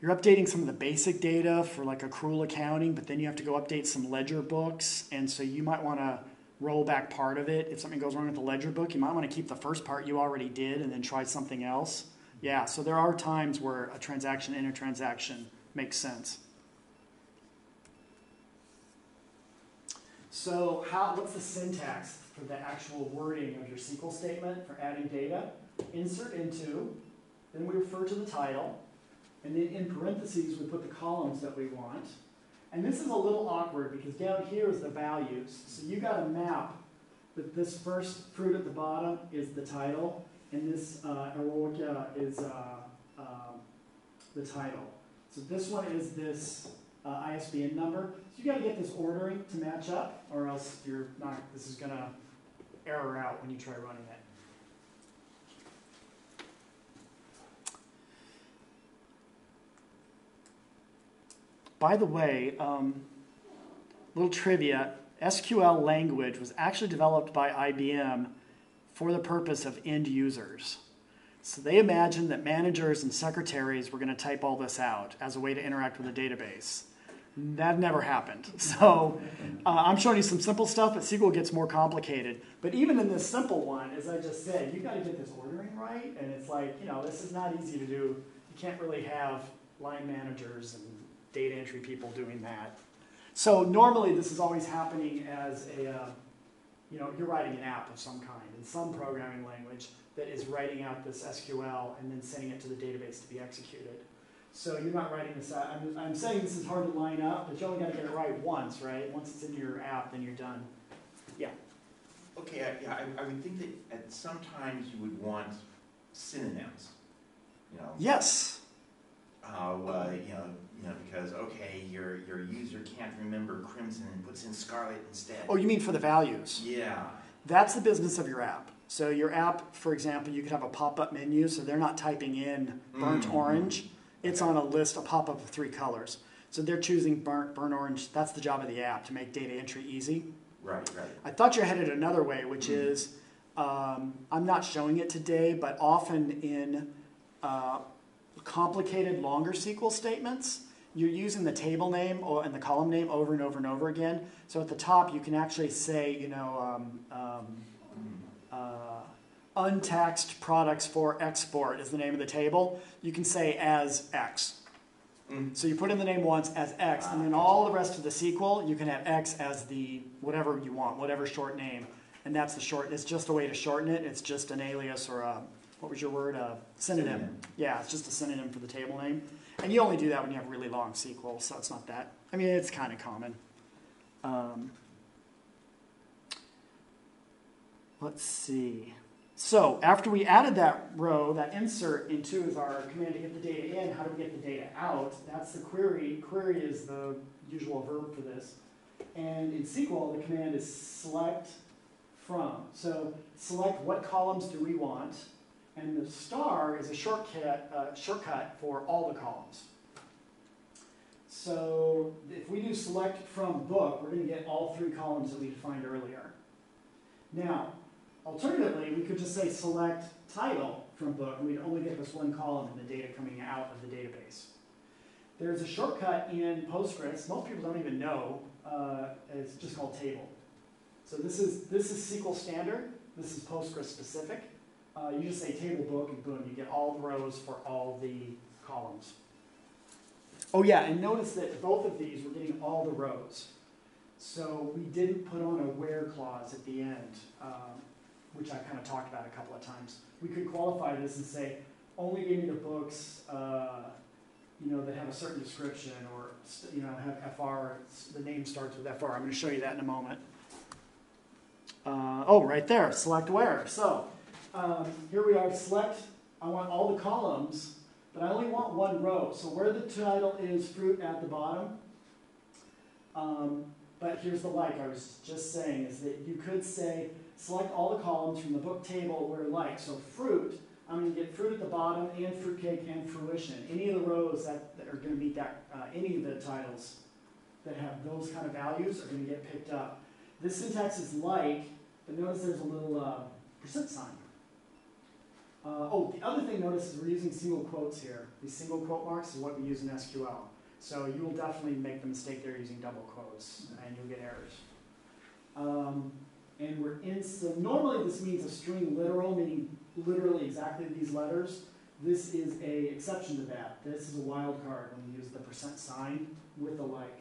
you're updating some of the basic data for like accrual accounting, but then you have to go update some ledger books, and so you might want to roll back part of it. If something goes wrong with the ledger book, you might want to keep the first part you already did and then try something else. Yeah, so there are times where a transaction in a transaction makes sense. So how, what's the syntax for the actual wording of your SQL statement for adding data? Insert into, then we refer to the title, and then in parentheses we put the columns that we want. And this is a little awkward because down here is the values. So you got a map that this first fruit at the bottom is the title, and this uh, is uh, um, the title. So this one is this uh, ISBN number. So you got to get this ordering to match up, or else you're not. This is gonna error out when you try running it. By the way, um, little trivia SQL language was actually developed by IBM for the purpose of end users. So they imagined that managers and secretaries were going to type all this out as a way to interact with a database. That never happened. So uh, I'm showing you some simple stuff, but SQL gets more complicated. But even in this simple one, as I just said, you got to get this ordering right, and it's like you know this is not easy to do. You can't really have line managers and data entry people doing that. So normally this is always happening as a, uh, you know, you're writing an app of some kind in some programming language that is writing out this SQL and then sending it to the database to be executed. So you're not writing this out. I'm, I'm saying this is hard to line up, but you only got to get it right once, right? Once it's in your app, then you're done. Yeah. Okay, I, yeah, I, I would think that at sometimes you would want synonyms, you know? Yes. Uh, well, you know, you know, because, okay, your, your user can't remember crimson and puts in scarlet instead. Oh, you mean for the values? Yeah, That's the business of your app. So your app, for example, you could have a pop-up menu, so they're not typing in burnt Mm. orange. It's on a list, a pop-up of three colors. So they're choosing burnt, burnt orange. That's the job of the app to make data entry easy. right, right. I thought you're headed another way, which Mm. is um, I'm not showing it today, but often in uh, complicated, longer SQL statements, you're using the table name or, and the column name over and over and over again. So at the top, you can actually say, you know, um, um, uh, untaxed products for export is the name of the table. You can say as X. Mm. So you put in the name once as X, and then all the rest of the SQL, you can have X as the whatever you want, whatever short name. And that's the short, it's just a way to shorten it. It's just an alias or a, what was your word? A synonym. Synonym. Yeah, it's just a synonym for the table name. And you only do that when you have really long SQL, so it's not that. I mean, it's kind of common. Um, let's see. So after we added that row, that insert into is our command to get the data in. How do we get the data out? That's the query. Query is the usual verb for this. And in SQL, the command is select from. So select what columns do we want, and the star is a shortcut, uh, shortcut for all the columns. So if we do select from book, we're going to get all three columns that we defined earlier. Now, alternatively, we could just say select title from book, and we'd only get this one column in the data coming out of the database. There's a shortcut in Postgres, most people don't even know, uh, it's just called table. So this is, this is SQL standard, this is Postgres specific. Uh, you just say table book and boom, you get all the rows for all the columns. Oh yeah, and notice that both of these we're getting all the rows. So we didn't put on a where clause at the end, um, which I've kind of talked about a couple of times. We could qualify this and say, only give me the books, uh, you know, that have a certain description or, you know, have FR, the name starts with FR. I'm going to show you that in a moment. Uh, oh, right there, select where. So um, here we are, select, I want all the columns, but I only want one row. So where the title is fruit at the bottom. Um, but here's the like I was just saying is that you could say select all the columns from the book table where like. So fruit, I'm going to get fruit at the bottom and fruitcake and fruition. Any of the rows that, that are going to meet that, uh, any of the titles that have those kind of values are going to get picked up. This syntax is like, but notice there's a little uh, percent sign. Uh, oh, the other thing notice is we're using single quotes here. These single quote marks is what we use in SQL. So you will definitely make the mistake there using double quotes, and you'll get errors. Um, and we're in, so normally this means a string literal, meaning literally exactly these letters. This is a exception to that. This is a wild card when we use the percent sign with the like.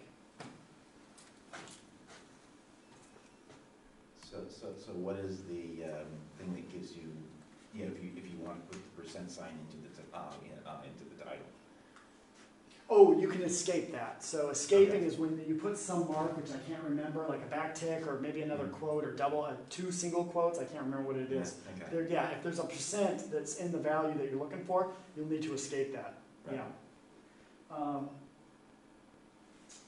So, so, so what is the, um, thing that gives you, you know, if you, if you want to put the percent sign into the, uh, in, uh, into the title? Oh, you can escape that. So escaping is when you put some mark, which I can't remember, like a backtick or maybe another quote or double, uh, two single quotes. I can't remember what it is. Okay. There, yeah, if there's a percent that's in the value that you're looking for, you'll need to escape that. Right. Yeah. Um,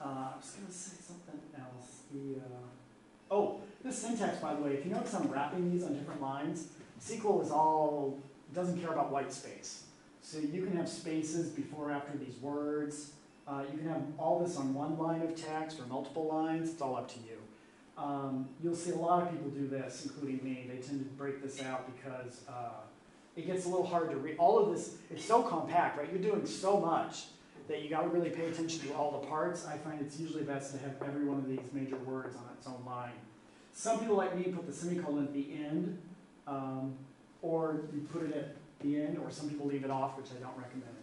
uh, I was gonna say something else. The uh, oh, this syntax, by the way. If you notice, I'm wrapping these on different lines. SQL is all doesn't care about white space. So you can have spaces before or after these words. Uh, you can have all this on one line of text or multiple lines. It's all up to you. Um, you'll see a lot of people do this, including me. They tend to break this out because uh, it gets a little hard to read. All of this, it's so compact, right? You're doing so much that you got to really pay attention to all the parts. I find it's usually best to have every one of these major words on its own line. Some people like me put the semicolon at the end, um, or you put it at the end, or some people leave it off, which I don't recommend.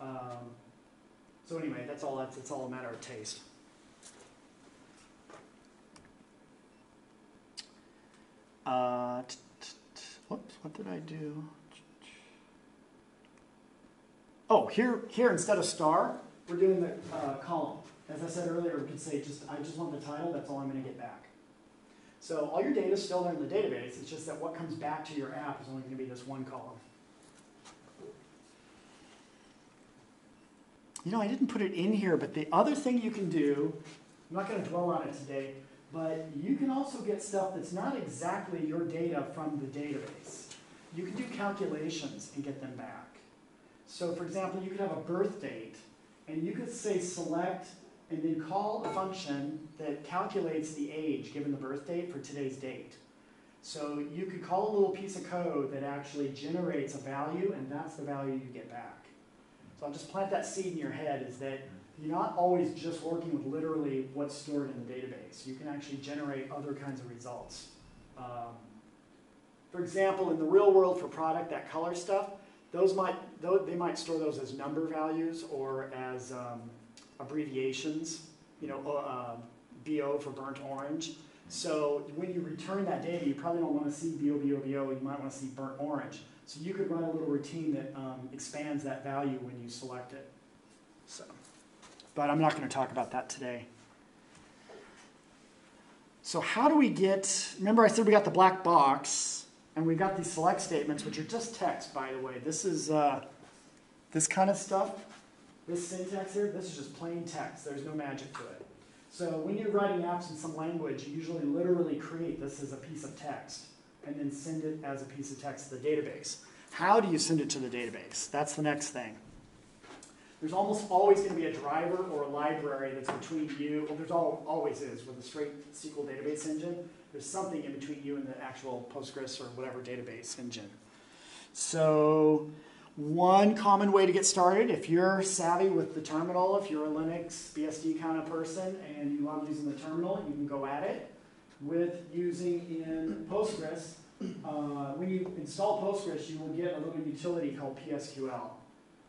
Um, so anyway, that's all. That's it's all a matter of taste. Uh, t- t- t- whoops, what did I do? Oh, here, here instead of star, we're doing the uh, column. As I said earlier, we could say just I just want the title. That's all I'm going to get back. So all your data is still there in the database. It's just that what comes back to your app is only going to be this one column. You know, I didn't put it in here, but the other thing you can do, I'm not going to dwell on it today, but you can also get stuff that's not exactly your data from the database. You can do calculations and get them back. So for example, you could have a birth date, and you could say select and then call a function that calculates the age given the birth date for today's date. So you could call a little piece of code that actually generates a value, and that's the value you get back. So I'll just plant that seed in your head is that you're not always just working with literally what's stored in the database. You can actually generate other kinds of results. Um, for example, in the real world for product, that color stuff, those might, they might store those as number values or as um, abbreviations, you know, uh, um, BO for burnt orange. So when you return that data, you probably don't want to see BO, BO, BO, you might want to see burnt orange. So you could run a little routine that um, expands that value when you select it. So, but I'm not going to talk about that today. So how do we get, remember I said we got the black box, and we've got these select statements, which are just text, by the way. This is, uh, this kind of stuff, this syntax here, this is just plain text. There's no magic to it. So when you're writing apps in some language, you usually literally create this as a piece of text and then send it as a piece of text to the database. How do you send it to the database? That's the next thing. There's almost always going to be a driver or a library that's between you, well, there's all, always is with a straight SQL database engine. There's something in between you and the actual Postgres or whatever database engine. So one common way to get started, if you're savvy with the terminal, if you're a Linux BSD kind of person and you love using the terminal, you can go at it with using in Postgres. Uh, when you install Postgres, you will get a little utility called PSQL.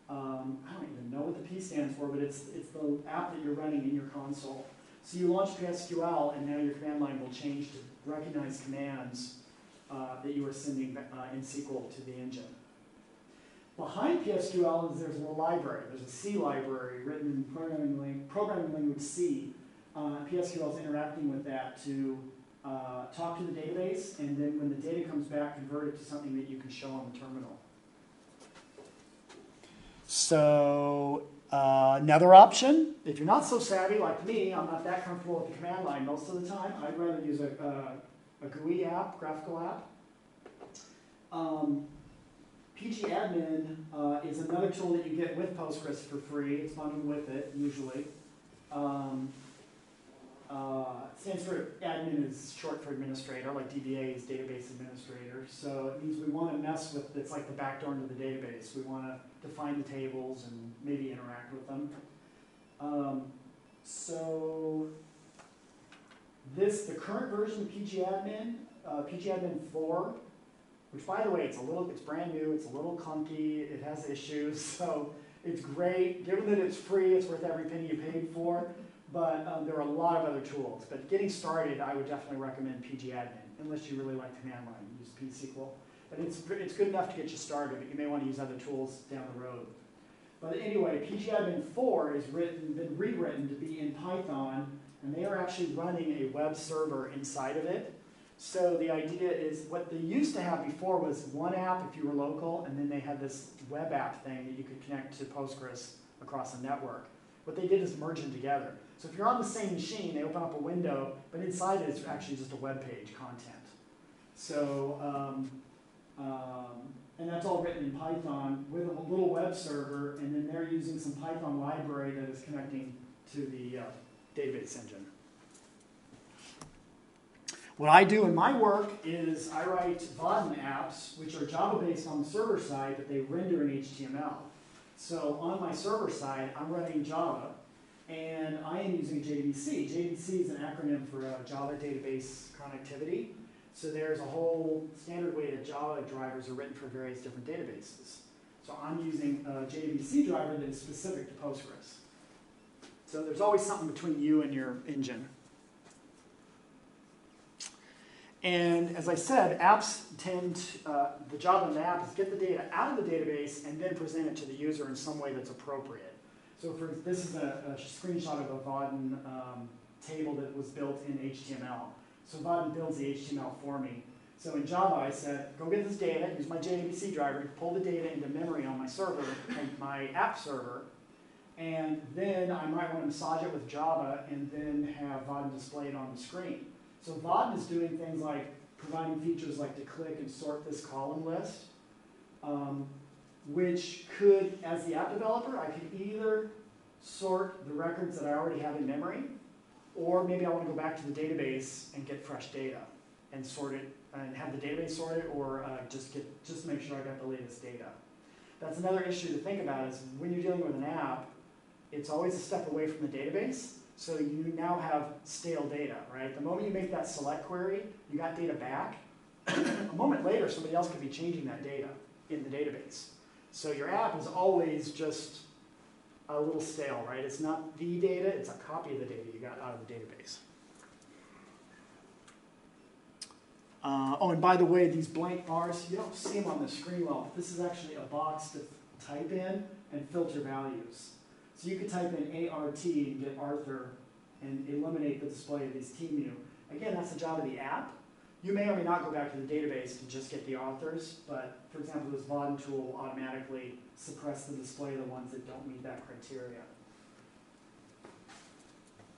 Um, I don't even know what the P stands for, but it's, it's the app that you're running in your console. So you launch PSQL, and now your command line will change to recognize commands uh, that you are sending uh, in SQL to the engine. Behind PSQL is there's a library. There's a C library written in programming, programming language C. Uh, PSQL is interacting with that to uh, talk to the database, and then when the data comes back, convert it to something that you can show on the terminal. So uh, another option, if you're not so savvy like me, I'm not that comfortable with the command line most of the time. I'd rather use a, a, a GUI app, graphical app. Um, pgadmin uh, is another tool that you get with Postgres for free. It's bundled with it usually. Um, uh, stands for admin is short for administrator, like DBA is database administrator. So it means we want to mess with it's like the backdoor into the database. We want to define the tables and maybe interact with them. Um, so this the current version of pgadmin, uh, pgadmin 4, which by the way it's a little it's brand new, it's a little clunky, it has issues, so it's great. Given that it's free, it's worth every penny you paid for. But um, there are a lot of other tools. But getting started, I would definitely recommend pgadmin, unless you really like command line, use pSQL. But it's, it's good enough to get you started, but you may want to use other tools down the road. But anyway, pgadmin 4 has written, been rewritten to be in Python, and they are actually running a web server inside of it. So the idea is what they used to have before was one app if you were local, and then they had this web app thing that you could connect to Postgres across a network. What they did is merge them together. So if you're on the same machine, they open up a window, but inside it is actually just a web page content. So, um, um, and that's all written in Python with a little web server, and then they're using some Python library that is connecting to the uh, database engine. What I do in my work is I write Vaadin apps, which are Java based on the server side, but they render in HTML. So on my server side, I'm running Java, and I am using JDBC. JDBC is an acronym for uh, Java Database Connectivity. So there's a whole standard way that Java drivers are written for various different databases. So I'm using a JDBC driver that is specific to Postgres. So there's always something between you and your engine. And as I said, apps tend, uh, the job of an app is get the data out of the database and then present it to the user in some way that's appropriate. So for, this is a, a screenshot of a Vaadin um, table that was built in HTML. So Vaadin builds the HTML for me. So in Java, I said, go get this data, use my JDBC driver, pull the data into memory on my server, my app server, and then I might want to massage it with Java and then have Vaadin displayed on the screen. So Vaadin is doing things like providing features like to click and sort this column list, um, which could, as the app developer, I could either sort the records that I already have in memory, or maybe I want to go back to the database and get fresh data and sort it and have the database sort it, or uh, just get just make sure I got the latest data. That's another issue to think about is when you're dealing with an app, it's always a step away from the database. So you now have stale data, right? The moment you make that select query, you got data back. a moment later, somebody else could be changing that data in the database. So your app is always just a little stale, right? It's not the data, it's a copy of the data you got out of the database. Uh, oh, and by the way, these blank bars, you don't see them on the screen well. This is actually a box to type in and filter values. So you could type in ART and get Arthur and eliminate the display of these TMU. Again, that's the job of the app. You may or may not go back to the database to just get the authors, but for example, this Vaadin tool automatically suppress the display of the ones that don't meet that criteria.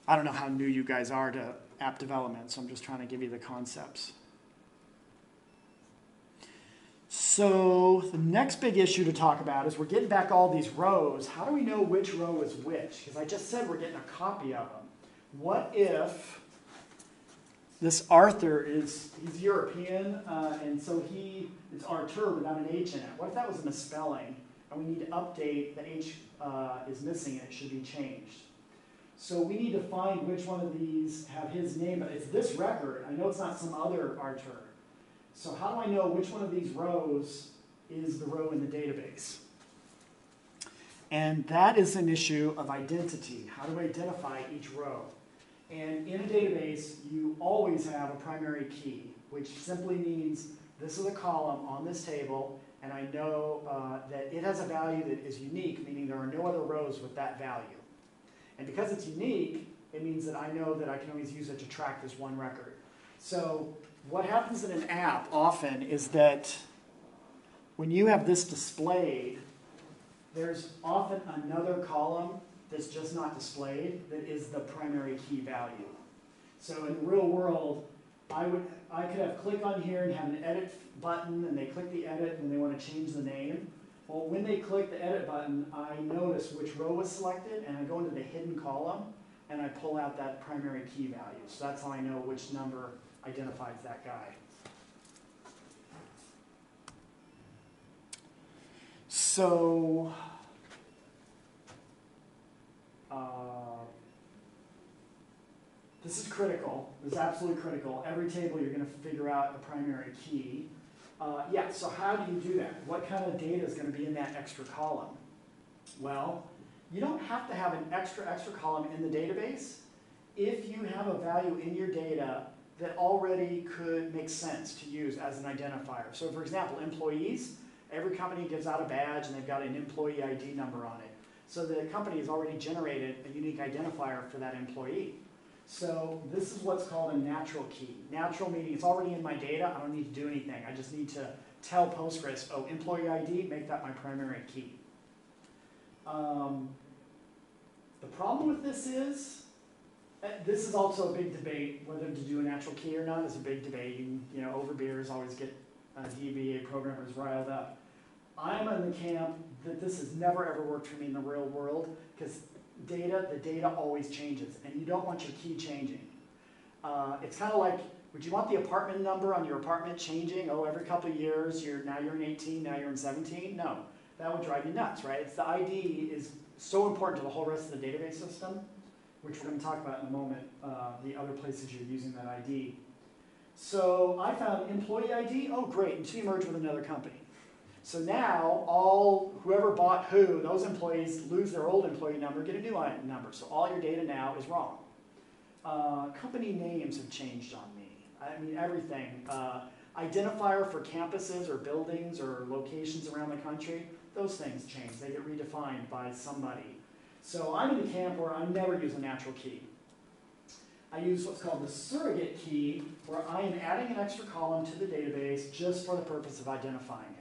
I don't know how new you guys are to app development, so I'm just trying to give you the concepts. So the next big issue to talk about is we're getting back all these rows. How do we know which row is which? Because I just said we're getting a copy of them. What if this Arthur is he's European, uh, and so he it's Arthur without an H in it. What if that was a misspelling, and we need to update the H uh, is missing and it should be changed? So we need to find which one of these have his name, but it's this record. I know it's not some other Arthur. So how do I know which one of these rows is the row in the database? And that is an issue of identity. How do I identify each row? And in a database, you always have a primary key, which simply means this is a column on this table, and I know uh, that it has a value that is unique, meaning there are no other rows with that value. And because it's unique, it means that I know that I can always use it to track this one record. So what happens in an app often is that when you have this displayed, there's often another column that's just not displayed that is the primary key value. So in the real world, I would I could have click on here and have an edit button and they click the edit and they want to change the name. Well, when they click the edit button, I notice which row was selected and I go into the hidden column and I pull out that primary key value. So that's how I know which number identifies that guy. So, uh, this is critical. This is absolutely critical. Every table you're going to figure out a primary key. Uh, yeah, so how do you do that? What kind of data is going to be in that extra column? Well, you don't have to have an extra, extra column in the database if you have a value in your data that already could make sense to use as an identifier. So for example, employees, every company gives out a badge and they've got an employee ID number on it. So the company has already generated a unique identifier for that employee. So this is what's called a natural key. Natural meaning it's already in my data, I don't need to do anything. I just need to tell Postgres, oh, employee ID, make that my primary key. Um, the problem with this is, uh, this is also a big debate, whether to do a natural key or not is a big debate. You, you know, over beers always get uh, DBA programmers riled up. I'm in the camp that this has never ever worked for me in the real world because data, the data always changes and you don't want your key changing. Uh, it's kind of like, would you want the apartment number on your apartment changing? Oh, every couple of years, you're now you're in 18, now you're in 17? No, that would drive you nuts, right? It's the ID is so important to the whole rest of the database system which we're going to talk about in a moment, uh, the other places you're using that ID. So I found employee ID, oh great, until you merge with another company. So now all, whoever bought who, those employees lose their old employee number, get a new number. So all your data now is wrong. Uh, company names have changed on me. I mean, everything. Uh, identifier for campuses or buildings or locations around the country, those things change. They get redefined by somebody. So I'm in the camp where I never use a natural key. I use what's called the surrogate key, where I am adding an extra column to the database just for the purpose of identifying it.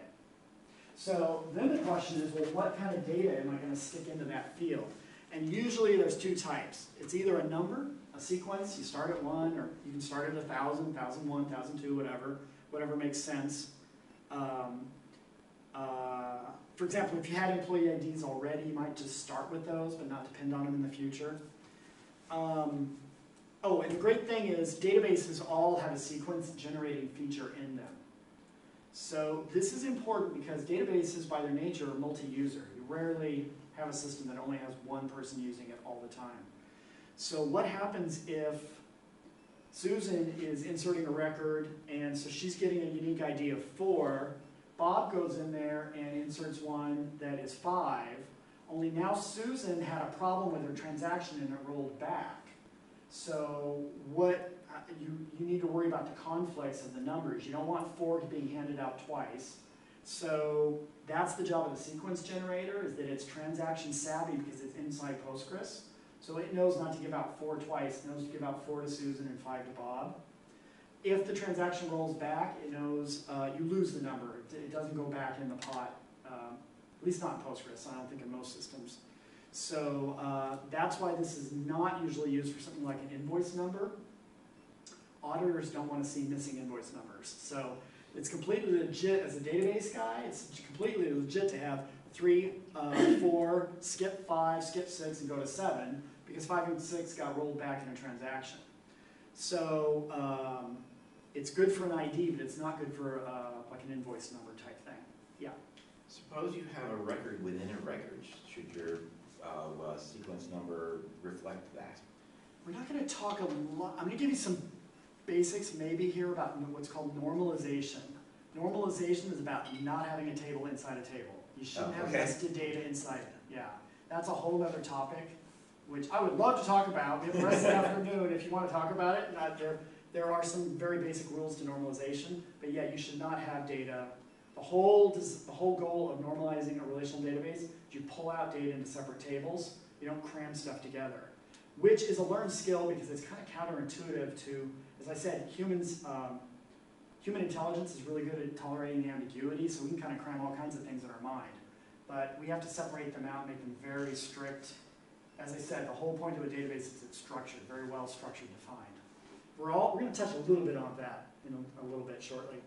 So then the question is, well, what kind of data am I going to stick into that field? And usually there's two types. It's either a number, a sequence, you start at one, or you can start at a thousand, thousand one, thousand two, whatever, whatever makes sense. Um, uh, for example, if you had employee IDs already, you might just start with those, but not depend on them in the future. Um, oh, and the great thing is databases all have a sequence generating feature in them. So this is important because databases by their nature are multi-user. You rarely have a system that only has one person using it all the time. So what happens if Susan is inserting a record and so she's getting a unique ID of four, Bob goes in there and inserts one that is five, only now Susan had a problem with her transaction and it rolled back. So what, you, you need to worry about the conflicts of the numbers. You don't want four being handed out twice. So that's the job of the sequence generator, is that it's transaction savvy because it's inside Postgres. So it knows not to give out four twice, it knows to give out four to Susan and five to Bob. If the transaction rolls back, it knows uh, you lose the number. It, it doesn't go back in the pot, um, at least not in Postgres, I don't think in most systems. So uh, that's why this is not usually used for something like an invoice number. Auditors don't want to see missing invoice numbers. So it's completely legit as a database guy, it's completely legit to have three, uh, four, skip five, skip six, and go to seven, because five and six got rolled back in a transaction. So um, it's good for an ID, but it's not good for uh, like an invoice number type thing. Yeah. Suppose you have a record within a record, should your uh, uh, sequence number reflect that? We're not going to talk a lot, I'm going to give you some basics maybe here about what's called normalization. Normalization is about not having a table inside a table. You shouldn't Oh, have nested data inside it, yeah. That's a whole other topic, which I would love to talk about, we have the rest of the afternoon if you want to talk about it. There, there are some very basic rules to normalization, but yeah, you should not have data. The whole, the whole goal of normalizing a relational database is you pull out data into separate tables, you don't cram stuff together. Which is a learned skill because it's kind of counterintuitive to, as I said, humans, um, human intelligence is really good at tolerating ambiguity, so we can kind of cram all kinds of things in our mind. But we have to separate them out, make them very strict. As I said, the whole point of a database is it's structured, very well structured, defined. We're all, we're gonna touch a little bit on that in a, a little bit shortly.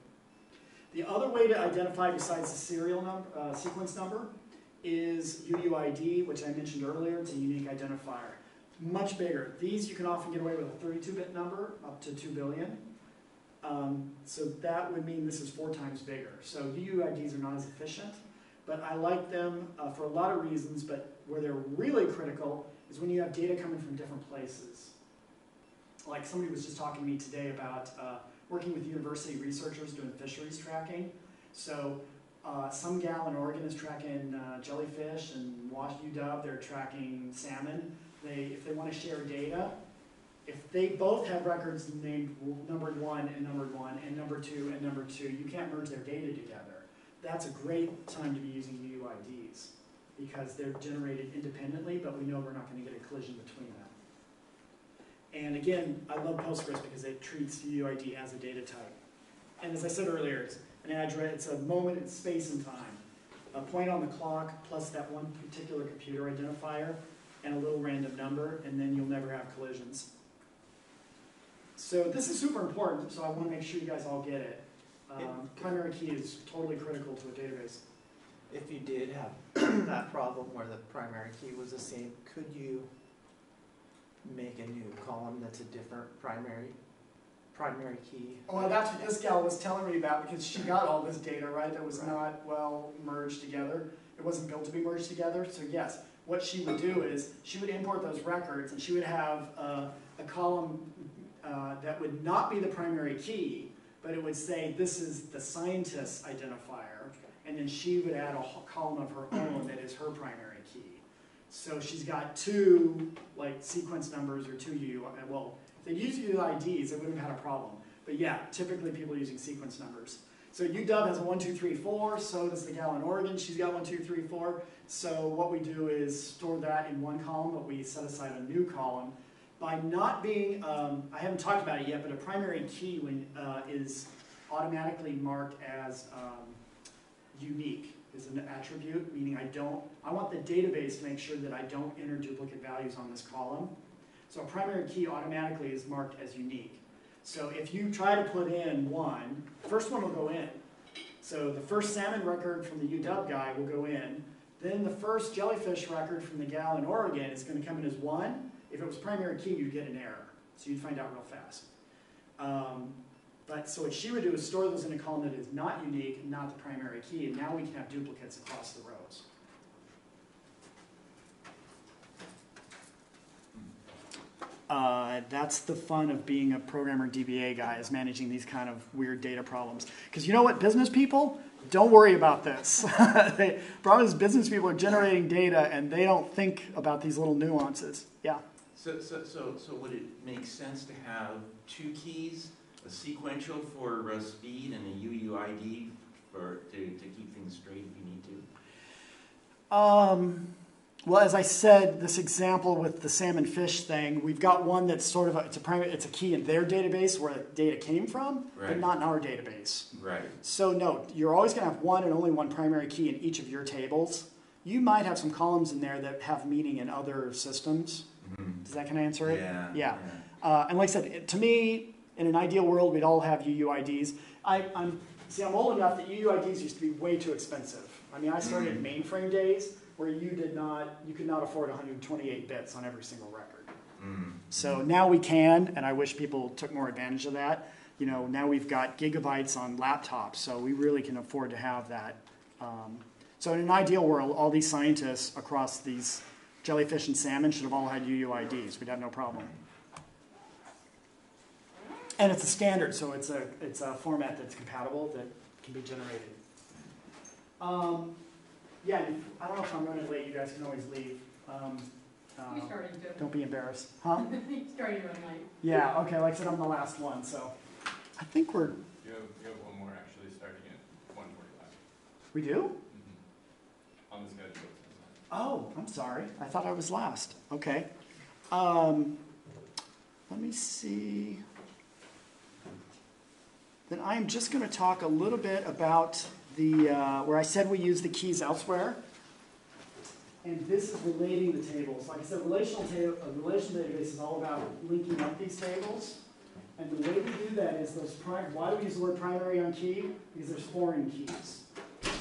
The other way to identify besides the serial number, uh, sequence number is UUID, which I mentioned earlier, it's a unique identifier. Much bigger. These you can often get away with a 32-bit number, up to 2 billion. Um, so that would mean this is four times bigger. So UUIDs are not as efficient, but I like them uh, for a lot of reasons, but where they're really critical is when you have data coming from different places. Like somebody was just talking to me today about uh, working with university researchers doing fisheries tracking. So uh, some gal in Oregon is tracking uh, jellyfish, and Wash UW they're tracking salmon. They, if they want to share data, if they both have records named numbered one and numbered one and number two and number two, you can't merge their data together. That's a great time to be using UUIDs because they're generated independently, but we know we're not going to get a collision between them. And again, I love Postgres because it treats UUID as a data type. And as I said earlier, it's an address, it's a moment in space and time. A point on the clock plus that one particular computer identifier and a little random number, and then you'll never have collisions. So this is super important, so I want to make sure you guys all get it. Um, primary key is totally critical to a database. If you did have that problem where the primary key was the same, could you make a new column that's a different primary, primary key? Well, that's what this gal was telling me about because she got all this data, right, that was Right. not well merged together. It wasn't built to be merged together, so yes, what she would do is, she would import those records and she would have uh, a column uh, that would not be the primary key, but it would say, this is the scientist's identifier, and then she would add a column of her own that is her primary key. So she's got two, like, sequence numbers or two UUI, well, if they use UIDs, they wouldn't have had a problem. But yeah, typically people are using sequence numbers. So UW has a one, two, three, four, so does the gal in Oregon, she's got one, two, three, four. So what we do is store that in one column, but we set aside a new column. By not being, um, I haven't talked about it yet, but a primary key when, uh, is automatically marked as um, unique, is an attribute, meaning I don't, I want the database to make sure that I don't enter duplicate values on this column. So a primary key automatically is marked as unique. So if you try to put in one, first one will go in. So the first salmon record from the UW guy will go in. Then the first jellyfish record from the gal in Oregon is going to come in as one. If it was primary key, you'd get an error. So you'd find out real fast. Um, But, so what she would do is store those in a column that is not unique, not the primary key, and now we can have duplicates across the rows. Uh, that's the fun of being a programmer DBA guy is managing these kind of weird data problems. Because you know what, business people, don't worry about this. the problem is business people are generating data and they don't think about these little nuances. Yeah. So, so, so, so would it make sense to have two keys, a sequential for uh, speed and a UUID for, to, to keep things straight if you need to? Um, well, as I said, this example with the salmon fish thing, we've got one that's sort of a, it's a primary, it's a key in their database where the data came from, but not in our database. Right. So no, you're always going to have one and only one primary key in each of your tables. You might have some columns in there that have meaning in other systems. Mhm. Does that kind of answer it? Yeah. Yeah. Uh, and like I said, to me, in an ideal world, we'd all have UUIDs. I, I'm see, I'm old enough that UUIDs used to be way too expensive. I mean, I started in mainframe days where you did not, you could not afford 128 bits on every single record. Mm. So now we can, and I wish people took more advantage of that. You know, now we've got gigabytes on laptops, so we really can afford to have that. Um, so in an ideal world, all these scientists across these jellyfish and salmon should have all had UUIDs. We'd have no problem. And it's a standard, so it's a it's a format that's compatible that can be generated. Um, yeah, and I don't know if I'm running late. You guys can always leave. Um, You're uh, starting to, don't be embarrassed, huh? you're starting to run late. Yeah, okay, like I said, I'm the last one, so I think we're, You have, you have one more actually starting at one forty-five. we do? On the schedule. Oh, I'm sorry, I thought I was last, okay. Um, let me see. Then I'm just gonna talk a little bit about the, uh, where I said we use the keys elsewhere. And this is relating the tables. Like I said, relational a relational database is all about linking up these tables. And the way we do that is those prime, why do we use the word primary on key? Because there's foreign keys.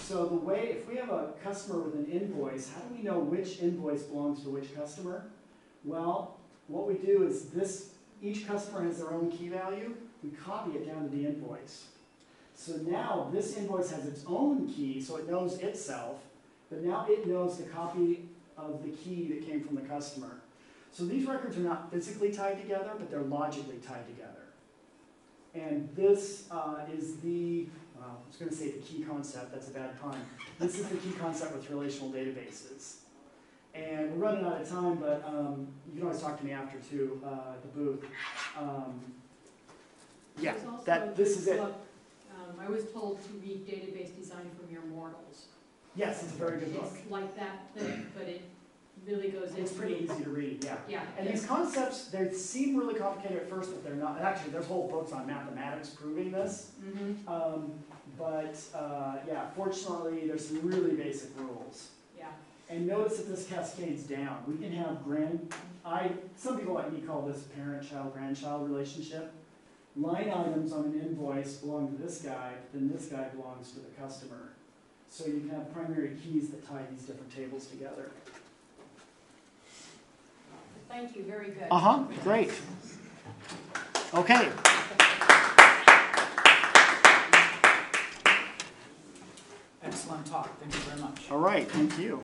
So the way, if we have a customer with an invoice, how do we know which invoice belongs to which customer? Well, what we do is this, each customer has their own key value, we copy it down to the invoice. So now this invoice has its own key, so it knows itself, but now it knows the copy of the key that came from the customer. So these records are not physically tied together, but they're logically tied together. And this uh, is the, well, I was going to say the key concept, that's a bad pun. This is the key concept with relational databases. And we're running out of time, but um, you can always talk to me after too, uh, at the booth. Um, yeah, that, this is it. I was told to read Database Design for Mere Mortals. Yes, it's a very good book. It's like that, thing, but it really goes into. It's pretty easy to read, yeah. Yeah. And these concepts, they seem really complicated at first, but they're not. And Actually, there's whole books on mathematics proving this. Mm-hmm, Um, but uh, yeah, fortunately, there's some really basic rules. yeah. And notice that this cascades down. We can have grand, I, some people like me call this parent-child, grandchild relationship. Line items on an invoice belong to this guy, then this guy belongs to the customer. So you can have primary keys that tie these different tables together. Thank you, very good. Uh-huh, great. Okay. Excellent talk, thank you very much. All right, thank you.